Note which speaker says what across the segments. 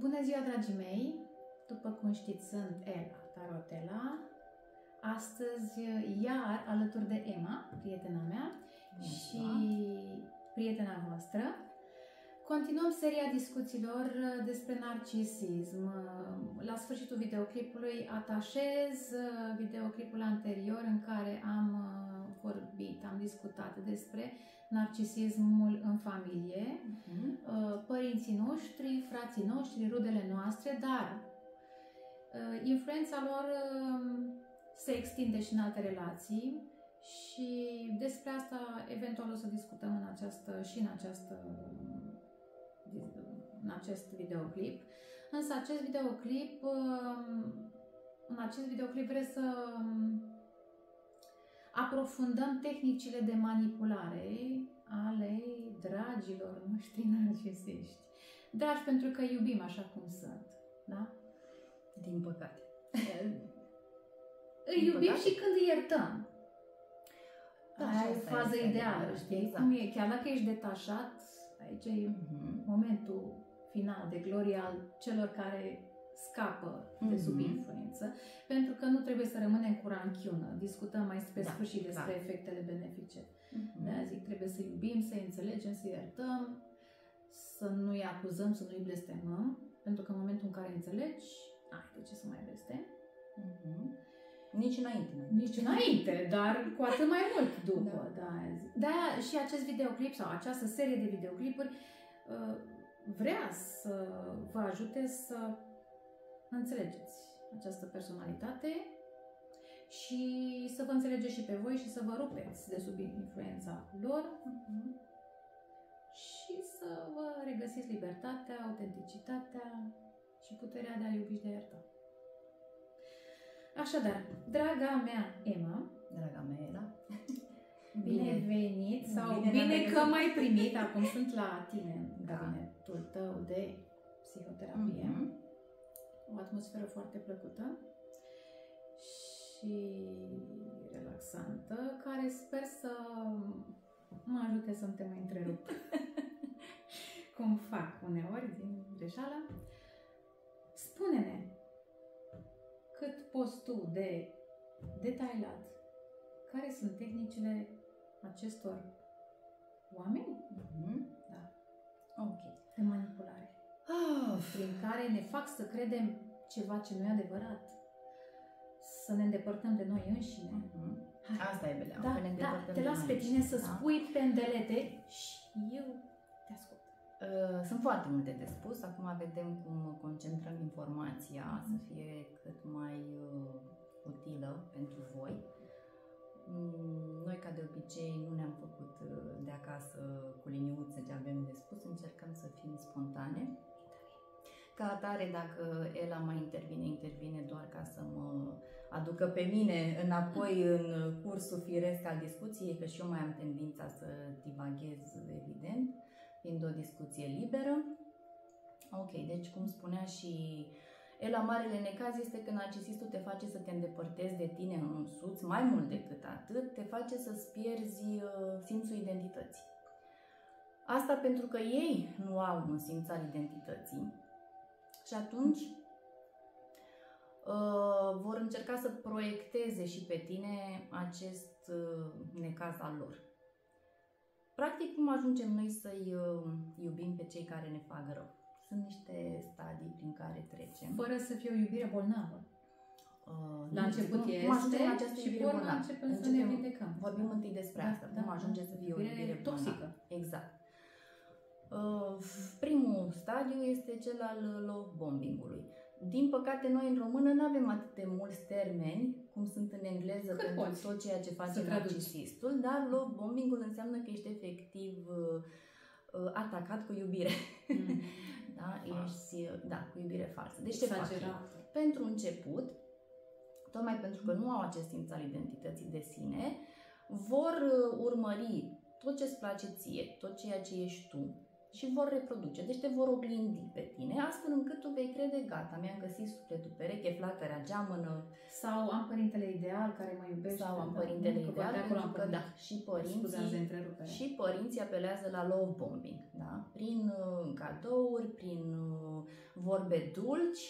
Speaker 1: Bună ziua, dragii mei! După cum știți, sunt Ela Tarotela. Astăzi, iar alături de Emma, prietena mea
Speaker 2: Bună
Speaker 1: și
Speaker 2: ziua.
Speaker 1: prietena voastră, continuăm seria discuțiilor despre narcisism. La sfârșitul videoclipului atașez videoclipul anterior în care am vorbit, am discutat despre narcisismul în familie,
Speaker 2: Mhm.
Speaker 1: uh, părinții noștri, frații noștri, rudele noastre, dar uh, influența lor uh, se extinde și în alte relații și despre asta eventual o să discutăm în această și în această în acest videoclip. Însă acest videoclip uh, în acest videoclip vreau să um, aprofundăm tehnicile de manipulare ale dragilor noștri narcisiști. Dragi pentru că iubim așa cum sunt, da?
Speaker 2: Din păcate.
Speaker 1: Îi
Speaker 2: Din
Speaker 1: iubim
Speaker 2: păcate.
Speaker 1: și când îi iertăm. Da,
Speaker 2: Așa
Speaker 1: e o
Speaker 2: asta
Speaker 1: fază
Speaker 2: este,
Speaker 1: ideală,
Speaker 2: da,
Speaker 1: știi?
Speaker 2: exact.
Speaker 1: Cum e, chiar dacă ești detașat, aici e
Speaker 2: Mhm.
Speaker 1: momentul final de glorie al celor care scapă de sub
Speaker 2: Mhm.
Speaker 1: influență, pentru că nu trebuie să rămânem cu ranchiună. Discutăm mai spre
Speaker 2: Da,
Speaker 1: sfârșit despre
Speaker 2: clar.
Speaker 1: efectele benefice.
Speaker 2: Mhm.
Speaker 1: De aia zic, trebuie să iubim, să înțelegem, să iertăm, să nu-i acuzăm, să nu-i blestemăm, pentru că în momentul în care înțelegi, ai de ce să mai blestem.
Speaker 2: Mhm. Nici înainte. nu.
Speaker 1: Nici înainte, dar cu atât mai mult după.
Speaker 2: Da.
Speaker 1: Da. Da, da și acest videoclip sau această serie de videoclipuri uh, vrea să vă ajute să înțelegeți această personalitate și să vă înțelegeți și pe voi și să vă rupeți de sub influența lor
Speaker 2: Mhm.
Speaker 1: și să vă regăsiți libertatea, autenticitatea și puterea de a iubi și de a ierta. Așadar, draga mea Emma,
Speaker 2: Draga mea, Ela.
Speaker 1: bine,
Speaker 2: Bine.
Speaker 1: venit sau
Speaker 2: Bine
Speaker 1: bine,
Speaker 2: ne-am
Speaker 1: bine că
Speaker 2: regăsit.
Speaker 1: m-ai primit, acum sunt la tine în
Speaker 2: Da.
Speaker 1: cabinetul tău de psihoterapie.
Speaker 2: Mhm.
Speaker 1: O atmosferă foarte plăcută și relaxantă, care sper să mă ajute să nu te mai întrerup. Cum fac uneori din greșeală. Spune-ne cât poți tu de detailat care sunt tehnicile acestor oameni
Speaker 2: Mhm.
Speaker 1: da,
Speaker 2: Ok.
Speaker 1: de manipulare
Speaker 2: Ah,
Speaker 1: prin care ne fac să credem ceva ce nu e adevărat, să ne îndepărtăm de noi înșine.
Speaker 2: mhm.
Speaker 1: Hai.
Speaker 2: Asta e belea.
Speaker 1: Da,
Speaker 2: că ne
Speaker 1: da,
Speaker 2: îndepărtăm
Speaker 1: te
Speaker 2: de
Speaker 1: las
Speaker 2: noi
Speaker 1: pe
Speaker 2: înșine,
Speaker 1: tine să
Speaker 2: da?
Speaker 1: spui pendelete și eu te ascult.
Speaker 2: Uh, Sunt foarte multe de spus. Acum vedem cum concentrăm informația să fie cât mai uh, utilă pentru voi. Mm, Noi, ca de obicei, nu ne-am făcut uh, de acasă cu liniuțe ce avem de spus, încercăm să fim spontane. Ca atare, dacă Ela mai intervine, intervine doar ca să mă aducă pe mine înapoi în cursul firesc al discuției, că și eu mai am tendința să divaghez, evident, fiind o discuție liberă. Ok, deci cum spunea și Ela, marele necaz este că narcisistul te face să te îndepărtezi de tine însuți, mai mult decât atât, te face să-ți pierzi uh, simțul identității. Asta pentru că ei nu au un simț al identității și atunci uh, vor încerca să proiecteze și pe tine acest uh, necaz al lor. Practic, cum ajungem noi să-i uh, iubim pe cei care ne fac rău? Sunt niște stadii prin care trecem.
Speaker 1: Fără să fie o iubire bolnavă.
Speaker 2: Uh,
Speaker 1: La
Speaker 2: nu-
Speaker 1: început
Speaker 2: cum,
Speaker 1: este
Speaker 2: cum ajungem la această
Speaker 1: și
Speaker 2: iubire
Speaker 1: pe urmă
Speaker 2: bolnavă?
Speaker 1: începem să ne vindecăm.
Speaker 2: Vorbim întâi despre
Speaker 1: Da,
Speaker 2: asta.
Speaker 1: da,
Speaker 2: cum ajunge
Speaker 1: da.
Speaker 2: să fie o
Speaker 1: Iubire
Speaker 2: iubire
Speaker 1: toxică.
Speaker 2: bolnavă. Exact. Uh, primul stadiu este cel al love bombingului. Din păcate, noi în română nu avem atât de mulți termeni cum sunt în engleză
Speaker 1: Cât
Speaker 2: pentru
Speaker 1: poți
Speaker 2: tot ceea ce face
Speaker 1: să traduci.
Speaker 2: narcisistul, dar love bombingul înseamnă că ești efectiv uh, uh, atacat cu iubire.
Speaker 1: Mm.
Speaker 2: Da,
Speaker 1: Fals.
Speaker 2: ești, uh, da, cu iubire falsă. Deci ce fac?
Speaker 1: Exagerat.
Speaker 2: Pentru început, tocmai pentru că nu au acest simț al identității de sine, vor uh, urmări tot ce îți place ție, tot ceea ce ești tu, și vor reproduce. Deci te vor oglindi pe tine, astfel încât tu vei crede, gata, mi-am găsit sufletul pereche, flacărea geamănă.
Speaker 1: Sau am părintele ideal care mă iubește.
Speaker 2: Sau am părintele
Speaker 1: da,
Speaker 2: ideal,
Speaker 1: acolo
Speaker 2: pentru
Speaker 1: am
Speaker 2: că,
Speaker 1: pornit.
Speaker 2: da, și părinții,
Speaker 1: Scuzați de întrerupere.
Speaker 2: și părinții apelează la love bombing, da? Prin uh, cadouri, prin uh, vorbe dulci,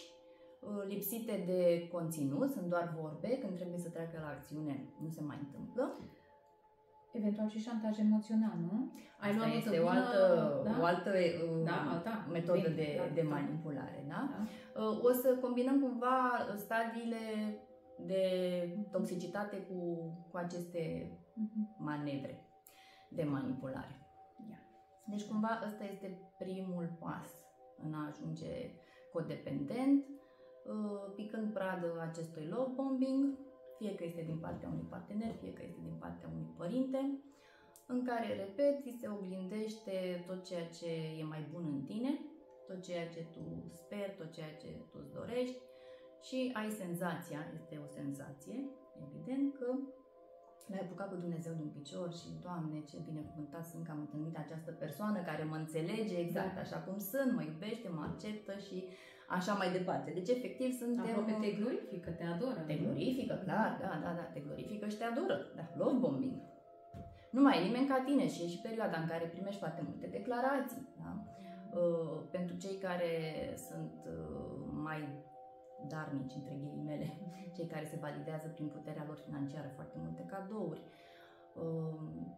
Speaker 2: uh, lipsite de conținut, sunt doar vorbe, când trebuie să treacă la acțiune nu se mai întâmplă.
Speaker 1: Eventual și șantaj emoțional, nu? Ai
Speaker 2: Asta
Speaker 1: luat
Speaker 2: este
Speaker 1: notă
Speaker 2: o
Speaker 1: bună,
Speaker 2: altă,
Speaker 1: da?
Speaker 2: o altă uh,
Speaker 1: Da, alta.
Speaker 2: metodă
Speaker 1: Bine,
Speaker 2: de,
Speaker 1: da,
Speaker 2: de
Speaker 1: da.
Speaker 2: manipulare. Da?
Speaker 1: Da.
Speaker 2: Uh, O să combinăm cumva stadiile de toxicitate cu, cu aceste
Speaker 1: Mhm.
Speaker 2: manevre de manipulare.
Speaker 1: Ia.
Speaker 2: Deci cumva ăsta este primul pas în a ajunge codependent, uh, picând pradă acestui love bombing, fie că este din partea unui partener, fie că este din partea unui părinte, în care, repet, ți se oglindește tot ceea ce e mai bun în tine, tot ceea ce tu speri, tot ceea ce tu îți dorești și ai senzația, este o senzație, evident, că l-ai apucat pe Dumnezeu din picior și, Doamne, ce binecuvântat sunt că am întâlnit această persoană care mă înțelege exact
Speaker 1: Da.
Speaker 2: așa cum sunt, mă iubește, mă acceptă și așa mai departe. Deci, efectiv, suntem...
Speaker 1: Aproape te glorifică, te adoră.
Speaker 2: Te
Speaker 1: nu?
Speaker 2: glorifică, clar, da, da, da, te glorifică și te adoră. Da, love bombing. Nu mai e nimeni ca tine și e și perioada în care primești foarte multe declarații. Da? Uh, pentru cei care sunt uh, mai darnici, între ghilimele, cei care se validează prin puterea lor financiară, foarte multe cadouri. Uh,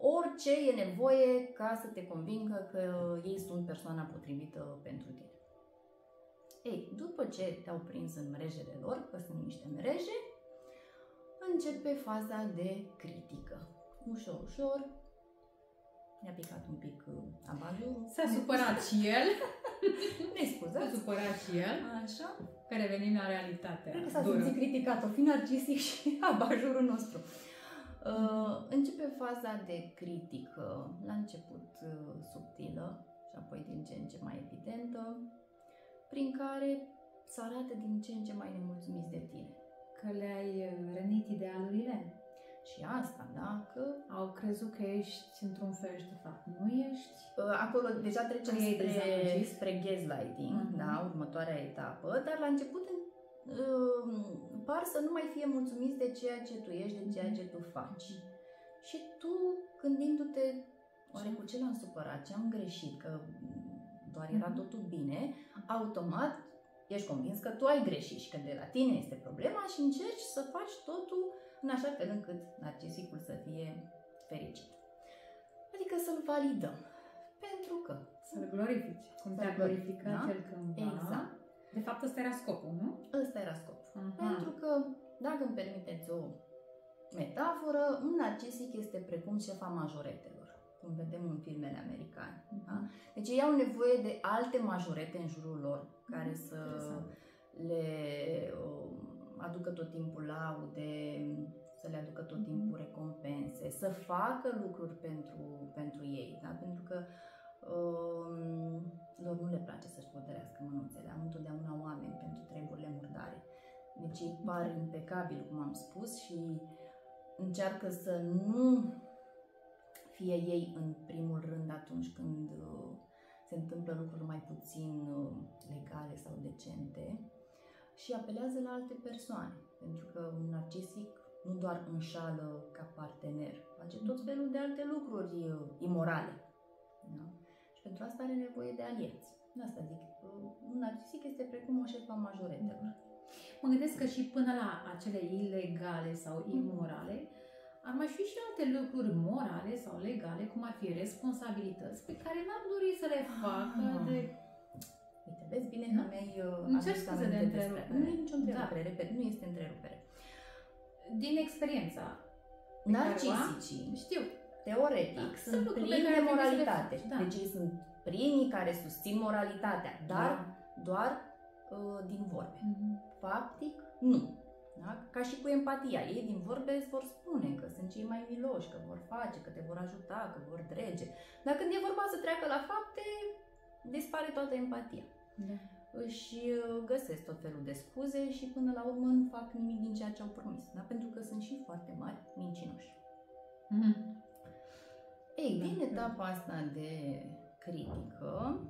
Speaker 2: orice e nevoie ca să te convingă că ei sunt persoana potrivită pentru tine. Ei, după ce te-au prins în mrejele lor, că sunt niște mreje, începe faza de critică. Ușor, ușor, i-a picat un pic uh, abajurul.
Speaker 1: S-a supărat și el.
Speaker 2: Ne
Speaker 1: S-a
Speaker 2: scuzați.
Speaker 1: supărat și el.
Speaker 2: Așa.
Speaker 1: Că revenim la realitatea.
Speaker 2: Cred că s-a
Speaker 1: dură.
Speaker 2: simțit criticat, o fi narcisic și abajurul nostru. Uh, începe faza de critică, la început uh, subtilă și apoi din ce în ce mai evidentă, prin care să arate din ce în ce mai nemulțumiți de tine.
Speaker 1: Că le-ai rănit idealurile.
Speaker 2: Și asta, da, că
Speaker 1: Au crezut că ești într-un fel și de fapt nu ești.
Speaker 2: uh, acolo deja trecem
Speaker 1: Că ei
Speaker 2: spre,
Speaker 1: dezamăgit.
Speaker 2: spre gaslighting,
Speaker 1: Mhm.
Speaker 2: da, următoarea etapă, dar la început uh, par să nu mai fie mulțumiți de ceea ce tu ești, de ceea ce tu faci. Și tu, gândindu-te, oare cu ce l-am supărat, ce am greșit, că doar era
Speaker 1: Mhm.
Speaker 2: totul bine, automat ești convins că tu ai greșit și că de la tine este problema și încerci să faci totul în așa fel încât narcisicul să fie fericit. Adică să-l validăm. Pentru că
Speaker 1: Să-l glorifici. Cum
Speaker 2: Să-l
Speaker 1: te-a glorificat
Speaker 2: glorifici, da?
Speaker 1: el cândva.
Speaker 2: Exact.
Speaker 1: De fapt, ăsta era scopul, nu?
Speaker 2: ăsta era scopul.
Speaker 1: Aha.
Speaker 2: Pentru că, dacă îmi permiteți o metaforă, un narcisic este precum șefa majoretelor, cum vedem în filmele americane. Da? Deci ei au nevoie de alte majorete în jurul lor, care să
Speaker 1: Interesant.
Speaker 2: le um, aducă tot timpul laude, să le aducă tot
Speaker 1: Mhm.
Speaker 2: timpul recompense, să facă lucruri pentru, pentru ei. Da? Pentru că um, lor nu le place să-și podărească mânuțele, au întotdeauna oameni pentru treburile murdare. Deci ei par impecabil, cum am spus, și încearcă să nu fie ei în primul rând atunci când uh, se întâmplă lucruri mai puțin uh, legale sau decente și apelează la alte persoane. Pentru că un narcisic nu doar înșală ca partener, face tot felul de alte lucruri uh, imorale. Da? Și pentru asta are nevoie de aliați. De asta zic, uh, un narcisic este precum o șefa majoretelor.
Speaker 1: Mă gândesc că și până la acele ilegale sau imorale, ar mai fi și alte lucruri morale sau legale, cum ar fi responsabilități pe care n-ar dori să le facă
Speaker 2: Ah.
Speaker 1: de...
Speaker 2: Uite, vezi bine
Speaker 1: Da?
Speaker 2: că mi-ai uh,
Speaker 1: Îmi cer
Speaker 2: adus
Speaker 1: scuze de
Speaker 2: aminte despre-
Speaker 1: întrerupere.
Speaker 2: Nu e nicio întrerupere,
Speaker 1: Da.
Speaker 2: repet, nu este întrerupere.
Speaker 1: Din experiența.
Speaker 2: Narcisicii,
Speaker 1: Știu.
Speaker 2: teoretic,
Speaker 1: Da. Sunt
Speaker 2: sunt
Speaker 1: lucruri pe
Speaker 2: plini
Speaker 1: care
Speaker 2: de
Speaker 1: trebuie să le
Speaker 2: moralitate.
Speaker 1: faci, da.
Speaker 2: Deci ei sunt primii care susțin moralitatea, dar
Speaker 1: Da.
Speaker 2: doar uh, din vorbe.
Speaker 1: Mhm.
Speaker 2: Faptic, nu. Da? Ca și cu empatia. Ei din vorbe îți vor spune că sunt cei mai miloși, că vor face, că te vor ajuta, că vor drege. Dar când e vorba să treacă la fapte, dispare toată empatia.
Speaker 1: Da.
Speaker 2: Își uh, găsesc tot felul de scuze și până la urmă nu fac nimic din ceea ce au promis. Da? Pentru că sunt și foarte mari mincinoși.
Speaker 1: Mhm.
Speaker 2: Ei,
Speaker 1: Da,
Speaker 2: din
Speaker 1: da.
Speaker 2: etapa asta de critică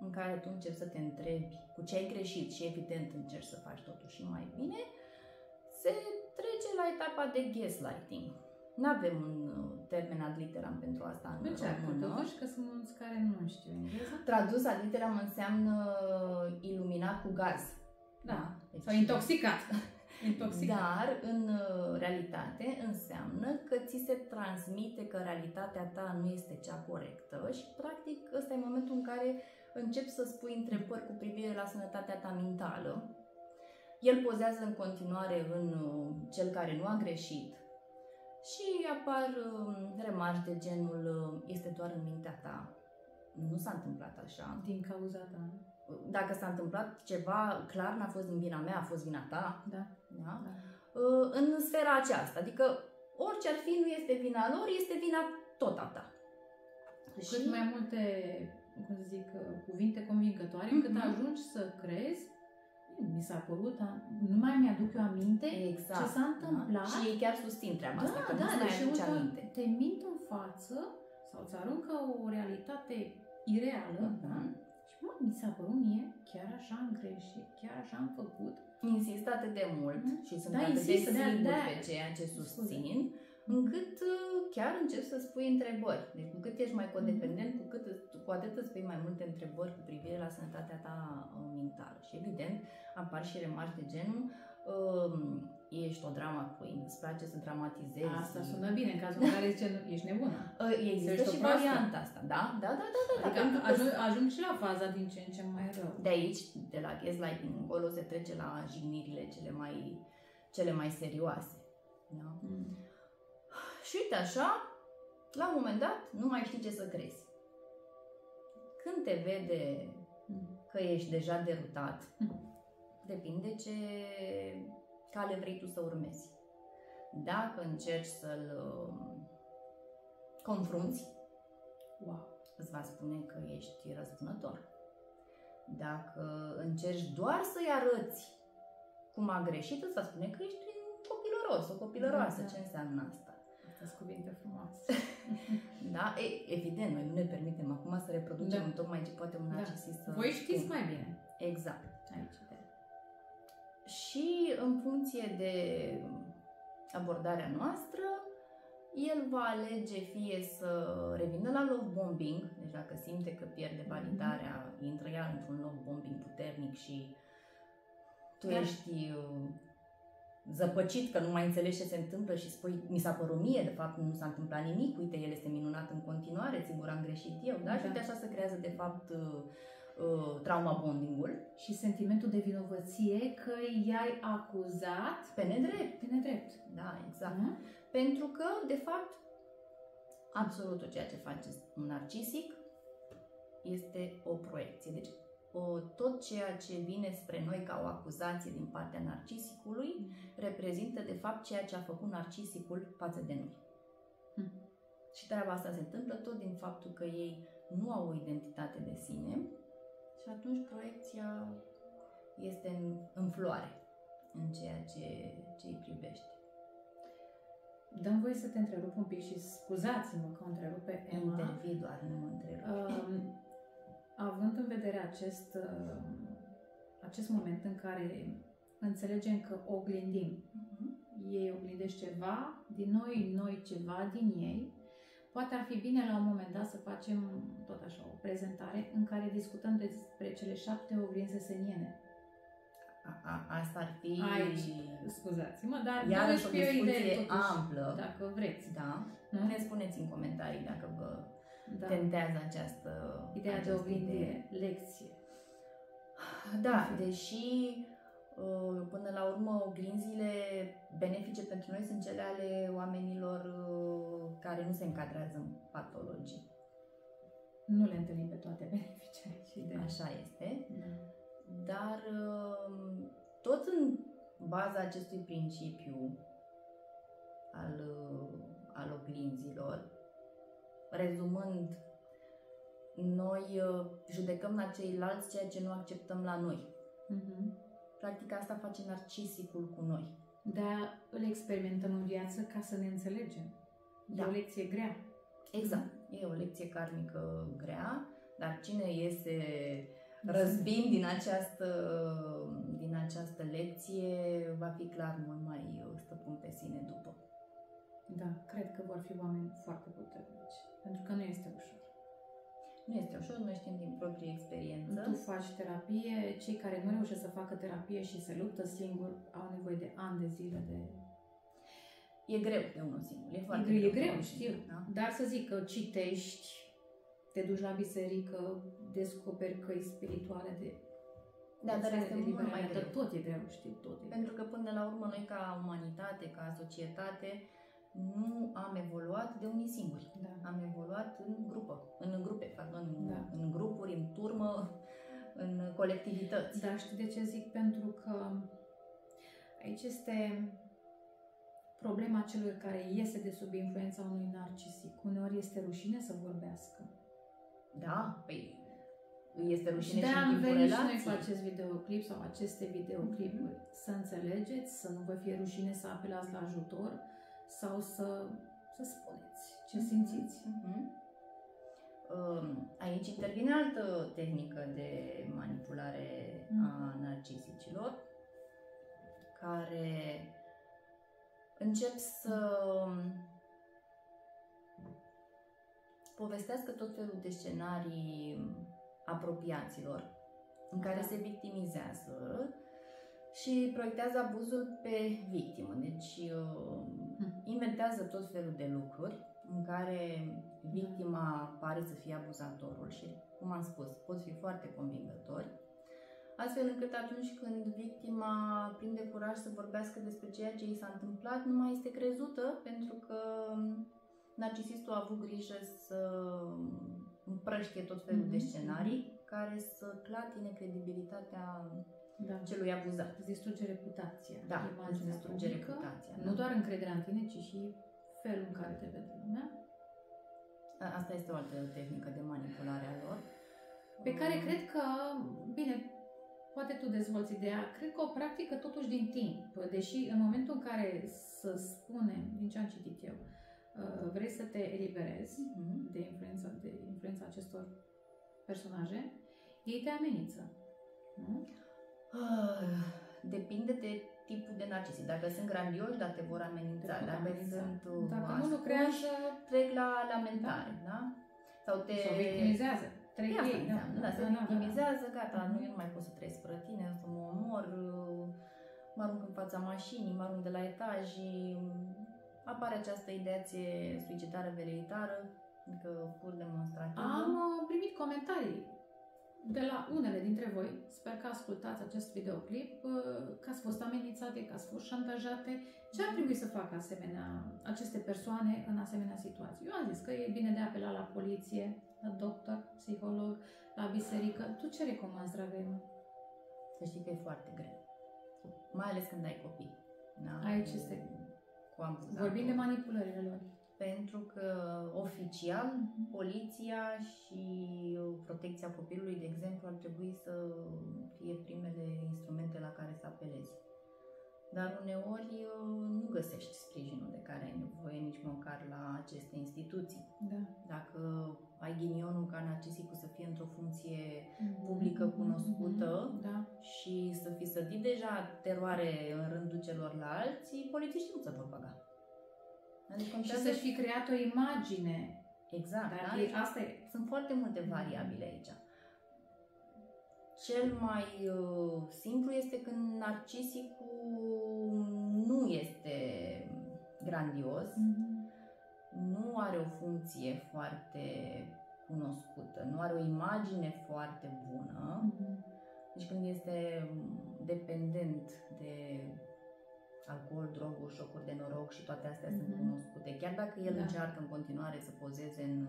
Speaker 2: în care tu începi să te întrebi cu ce ai greșit și evident încerci să faci totul și mai bine, se trece la etapa de gaslighting. Nu avem un uh, termen ad literam pentru asta în
Speaker 1: Încearcă,
Speaker 2: română.
Speaker 1: totuși că sunt mulți care nu știu engleză.
Speaker 2: Tradus ad literam înseamnă iluminat cu gaz.
Speaker 1: Da.
Speaker 2: Deci,
Speaker 1: Sau intoxicat. intoxicat.
Speaker 2: Dar, în uh, realitate, înseamnă că ți se transmite că realitatea ta nu este cea corectă și, practic, ăsta e momentul în care începi să spui întrebări cu privire la sănătatea ta mentală. El pozează în continuare în uh, cel care nu a greșit și apar uh, remarci de genul uh, este doar în mintea ta. Nu s-a întâmplat așa.
Speaker 1: Din cauza ta.
Speaker 2: Dacă s-a întâmplat ceva, clar n-a fost din vina mea, a fost vina ta.
Speaker 1: Da.
Speaker 2: Da?
Speaker 1: da.
Speaker 2: Uh, în sfera aceasta. Adică orice ar fi, nu este vina lor, este vina tot a ta.
Speaker 1: Cu cât mai multe, cum să zic, uh, cuvinte convingătoare, mm-hmm. cât
Speaker 2: Mhm.
Speaker 1: ajungi să crezi, mi s-a părut, a- nu mai mi-aduc eu aminte
Speaker 2: Exact.
Speaker 1: ce s-a întâmplat.
Speaker 2: Da? Și ei chiar susțin treaba
Speaker 1: da,
Speaker 2: asta, că
Speaker 1: da,
Speaker 2: nu-ți mai
Speaker 1: deși
Speaker 2: aduce
Speaker 1: uite,
Speaker 2: aminte.
Speaker 1: te mint în față sau îți aruncă o realitate ireală,
Speaker 2: Mhm.
Speaker 1: da? Și mă, mi s-a părut mie, chiar așa am greșit, chiar așa am făcut.
Speaker 2: Insistă atât de mult
Speaker 1: Mhm.
Speaker 2: și sunt
Speaker 1: Da,
Speaker 2: atât
Speaker 1: insistă,
Speaker 2: de
Speaker 1: da,
Speaker 2: sigur
Speaker 1: da.
Speaker 2: pe ceea ce susțin, încât uh, chiar încep să spui întrebări. Deci cu cât ești mai
Speaker 1: Mhm.
Speaker 2: codependent, cu, cât, cu atât îți pui mai multe întrebări cu privire la sănătatea ta uh, mentală. Și evident apar și remarci de genul um, ești o drama queen, îți place să dramatizezi.
Speaker 1: Asta sună bine în cazul în care zice, "Nu, ești nebună.
Speaker 2: Uh, Există
Speaker 1: Ești o
Speaker 2: și
Speaker 1: proastă.
Speaker 2: varianta asta, da? Da, da, da, da. da
Speaker 1: Adică
Speaker 2: pentru că
Speaker 1: ajung, ajung și la faza din ce în ce mai rău.
Speaker 2: de aici, de la gaslighting încolo, se trece la jignirile cele mai, cele mai serioase. Da?
Speaker 1: Mm.
Speaker 2: Și uite așa, la un moment dat, nu mai știi ce să crezi. Când te vede
Speaker 1: Mm.
Speaker 2: că ești deja derutat,
Speaker 1: Mm.
Speaker 2: depinde ce cale vrei tu să urmezi. Dacă încerci să-l um, confrunți,
Speaker 1: Wow.
Speaker 2: îți va spune că ești răzbunător. Dacă încerci doar să-i arăți cum a greșit, îți va spune că ești un copilăros, o copilăroasă.
Speaker 1: Da, da.
Speaker 2: Ce înseamnă asta?
Speaker 1: Astea sunt cuvinte frumoase.
Speaker 2: Da? E, evident, noi nu ne permitem acum să reproducem
Speaker 1: Da.
Speaker 2: tocmai ce poate un
Speaker 1: Da.
Speaker 2: narcisist să
Speaker 1: Voi știți
Speaker 2: spună.
Speaker 1: mai bine.
Speaker 2: Exact.
Speaker 1: Aici, de.
Speaker 2: Și în funcție de abordarea noastră, el va alege fie să revină la love bombing, deci dacă simte că pierde validarea, intră iar într-un love bombing puternic și tu
Speaker 1: Da.
Speaker 2: ești uh, zăpăcit că nu mai înțelegi ce se întâmplă și spui, mi s-a părut mie, de fapt nu s-a întâmplat nimic, uite, el este minunat în continuare, sigur am greșit eu, da? Și
Speaker 1: Da.
Speaker 2: uite așa se creează de fapt uh, uh, trauma bondingul
Speaker 1: Și sentimentul de vinovăție că i-ai acuzat
Speaker 2: pe nedrept.
Speaker 1: pe nedrept.
Speaker 2: Da, exact.
Speaker 1: Da?
Speaker 2: Pentru că, de fapt, absolut tot ceea ce face un narcisic este o proiecție. Deci, o, tot ceea ce vine spre noi ca o acuzație din partea narcisicului reprezintă, de fapt, ceea ce a făcut narcisicul față de noi.
Speaker 1: Hmm.
Speaker 2: Și treaba asta se întâmplă tot din faptul că ei nu au o identitate de sine și atunci proiecția este în, în floare în ceea ce, ce îi privește.
Speaker 1: Dăm voie să te întrerup un pic și scuzați-mă că o întrerup pe Emma.
Speaker 2: Intervii doar, nu mă întrerup.
Speaker 1: Um, având în vedere acest, um, acest moment în care înțelegem că oglindim,
Speaker 2: Mhm.
Speaker 1: ei oglindesc ceva din noi, noi ceva din ei, poate ar fi bine la un moment dat să facem tot așa o prezentare în care discutăm despre cele șapte oglinzi eseniene.
Speaker 2: A, a, asta ar fi
Speaker 1: Aici, scuzați-mă, dar
Speaker 2: iarăși o
Speaker 1: dă-și pe o idee
Speaker 2: discuție
Speaker 1: totuși,
Speaker 2: amplă.
Speaker 1: dacă vreți.
Speaker 2: Da.
Speaker 1: Nu?
Speaker 2: Ne spuneți în comentarii dacă vă
Speaker 1: Da.
Speaker 2: tentează această
Speaker 1: Ideea de
Speaker 2: această
Speaker 1: oglindire,
Speaker 2: idee.
Speaker 1: lecție.
Speaker 2: Da, deși uh, până la urmă oglinzile benefice pentru noi sunt cele ale oamenilor uh, care nu se încadrează în patologii.
Speaker 1: Nu le întâlnim pe toate beneficiile și de
Speaker 2: Așa este.
Speaker 1: Da.
Speaker 2: Dar uh, tot în baza acestui principiu al, uh, al oglinzilor, rezumând, noi uh, judecăm la ceilalți ceea ce nu acceptăm la noi.
Speaker 1: Mhm.
Speaker 2: Practic asta face narcisicul cu noi.
Speaker 1: Dar îl experimentăm în viață ca să ne înțelegem.
Speaker 2: Da.
Speaker 1: E o lecție grea.
Speaker 2: Exact. E o lecție karmică grea, Dar cine iese răzbind din această, din această lecție va fi clar mult mai stăpân pe sine după.
Speaker 1: Da, cred că vor fi oameni foarte puternici, pentru că nu este ușor.
Speaker 2: Nu este ușor, noi știm din proprie experiență.
Speaker 1: Tu faci terapie, cei care nu reușesc să facă terapie și se luptă singuri au nevoie de ani de zile de...
Speaker 2: E greu de unul singur, e foarte
Speaker 1: e,
Speaker 2: greu.
Speaker 1: E greu, știu. Da? Dar să zic că citești, te duci la biserică, descoperi căi spirituale de
Speaker 2: da, dar este mult mai greu.
Speaker 1: Tot e greu, știu, tot e
Speaker 2: Pentru că până la urmă noi ca umanitate, ca societate, nu am evoluat de unii singuri. Da. Am evoluat în grupă, în grupe, pardon, da. în grupuri, în turmă, în colectivități.
Speaker 1: Da, știi de ce zic? Pentru că aici este problema celor care iese de sub influența unui narcisic. Uneori este rușine să vorbească.
Speaker 2: Da, păi este rușine
Speaker 1: și,
Speaker 2: și
Speaker 1: în timpul relației. și noi cu acest videoclip sau aceste videoclipuri mm-hmm. să înțelegeți, să nu vă fie rușine să apelați la ajutor, sau să, să spuneți ce mm-hmm. simțiți. Mm-hmm.
Speaker 2: Aici intervine altă tehnică de manipulare mm. a narcisicilor care încep să povestească tot felul de scenarii apropiaților în care da. se victimizează și proiectează abuzul pe victimă. Deci hmm. Inventează tot felul de lucruri în care victima pare să fie abuzatorul și, cum am spus, pot fi foarte convingători, astfel încât atunci când victima prinde curaj să vorbească despre ceea ce i s-a întâmplat, nu mai este crezută pentru că narcisistul a avut grijă să împrăștie tot felul mm-hmm. de scenarii care să clatine credibilitatea da. celui abuzat.
Speaker 1: Îți distruge reputația.
Speaker 2: Da, îți distruge publică, reputația.
Speaker 1: Nu da. doar încrederea în tine, ci și felul în care te vede lumea.
Speaker 2: Asta este o altă tehnică de manipulare a lor.
Speaker 1: Pe care cred că, bine, poate tu dezvolți ideea, cred că o practică totuși din timp, deși în momentul în care să spunem, din ce am citit eu, uh, vrei să te eliberezi mm-hmm. de, influența, de influența acestor personaje, ei te amenință. Nu?
Speaker 2: Ah, depinde de tipul de narcisist. Dacă sunt grandioși, dacă te vor amenința. Dacă amenința. sunt
Speaker 1: uh, Dacă nu lucrează,
Speaker 2: trec la lamentare, da? da?
Speaker 1: Sau te... Sau victimizează. Trec
Speaker 2: ei, da, da, da, se da, victimizează, da, gata, nu, eu nu mai pot să trăiesc fără tine, să mă omor, uh, mă arunc în fața mașinii, mă arunc de la etaj, apare această ideație suicidară veleitară, adică pur demonstrativă.
Speaker 1: Am uh, primit comentarii de la unele dintre voi, sper că ascultați acest videoclip, uh, că ați fost amenințate, că ați fost șantajate, ce ar trebui să facă asemenea, aceste persoane în asemenea situații? Eu am zis că e bine de apelat la poliție, la doctor, psiholog, la biserică. Tu ce recomanzi, dragă Emma?
Speaker 2: Să știi că e foarte greu. Mai ales când ai copii.
Speaker 1: Da? Aici este. Cu Vorbim de manipulările lor
Speaker 2: pentru că oficial mhm. poliția și protecția copilului, de exemplu, ar trebui să fie primele instrumente la care să apelezi. Dar uneori uh, nu găsești sprijinul de care ai nevoie nici măcar la aceste instituții.
Speaker 1: Da.
Speaker 2: Dacă ai ghinionul ca narcisicul să fie într-o funcție mhm. publică mhm. cunoscută
Speaker 1: da.
Speaker 2: și să fi sădit deja teroare în rândul celorlalți, polițiștii nu se vor băga.
Speaker 1: Adică și să-și fi creat o imagine.
Speaker 2: Exact. Da? E, asta e. Sunt foarte multe variabile aici. Cel mai uh, simplu este când narcisicul nu este grandios, mm-hmm. nu are o funcție foarte cunoscută, nu are o imagine foarte bună. Mm-hmm. Deci când este dependent de alcool, droguri, șocuri de noroc și toate astea mm-hmm. sunt mhm. cunoscute. Chiar dacă el da. încearcă în continuare să pozeze în,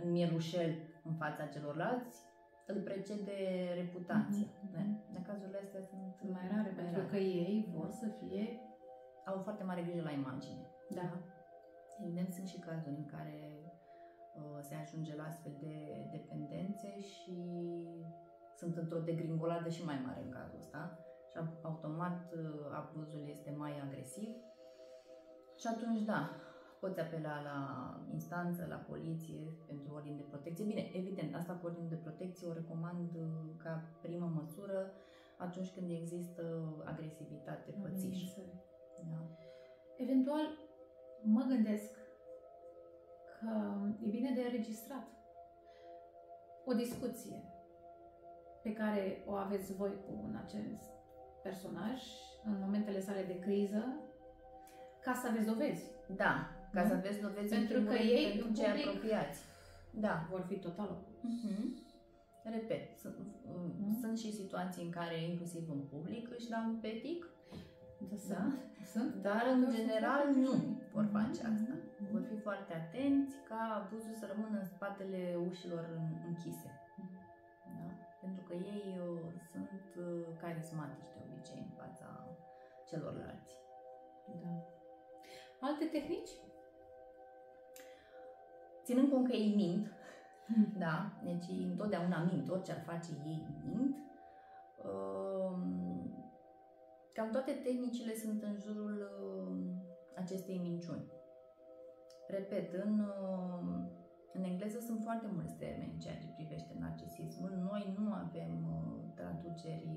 Speaker 2: în mielușel în fața celorlalți, îl precede reputația. Mm-hmm. De cazurile astea sunt
Speaker 1: mai rare, mai pentru rare. că ei vor să fie...
Speaker 2: Au foarte mare grijă la imagine.
Speaker 1: Da.
Speaker 2: Evident, sunt și cazuri în care uh, se ajunge la astfel de dependențe și sunt într-o degringoladă și mai mare în cazul ăsta și automat uh, abuzul este mai agresiv. Și atunci, da, poți apela la instanță, la poliție pentru ordin de protecție. Bine, evident, asta cu ordin de protecție o recomand uh, ca primă măsură atunci când există agresivitate, pățiș. Da.
Speaker 1: Eventual, mă gândesc că e bine de înregistrat o discuție pe care o aveți voi cu un acest personaj în momentele sale de criză, ca să aveți dovezi.
Speaker 2: Da, ca să aveți dovezi
Speaker 1: pentru că ei
Speaker 2: pentru cei apropiați.
Speaker 1: Da. Vor fi total
Speaker 2: uh-huh. Repet, sunt, uh-huh. sunt și situații în care, inclusiv în public, își dau un petic.
Speaker 1: Da, da? Sunt.
Speaker 2: Dar, în general, nu vor face asta. Uh-huh. Vor fi foarte atenți ca abuzul să rămână în spatele ușilor închise. Da? Pentru că ei uh, sunt uh, carismatici de obicei în fața celorlalți.
Speaker 1: Da. Alte tehnici?
Speaker 2: Ținând cont că ei mint, hmm. da, deci întotdeauna mint, orice ar face ei mint, um, cam toate tehnicile sunt în jurul um, acestei minciuni. Repet, în, um, în engleză sunt foarte mulți termeni în ceea ce privește narcisismul. Noi nu avem uh, traduceri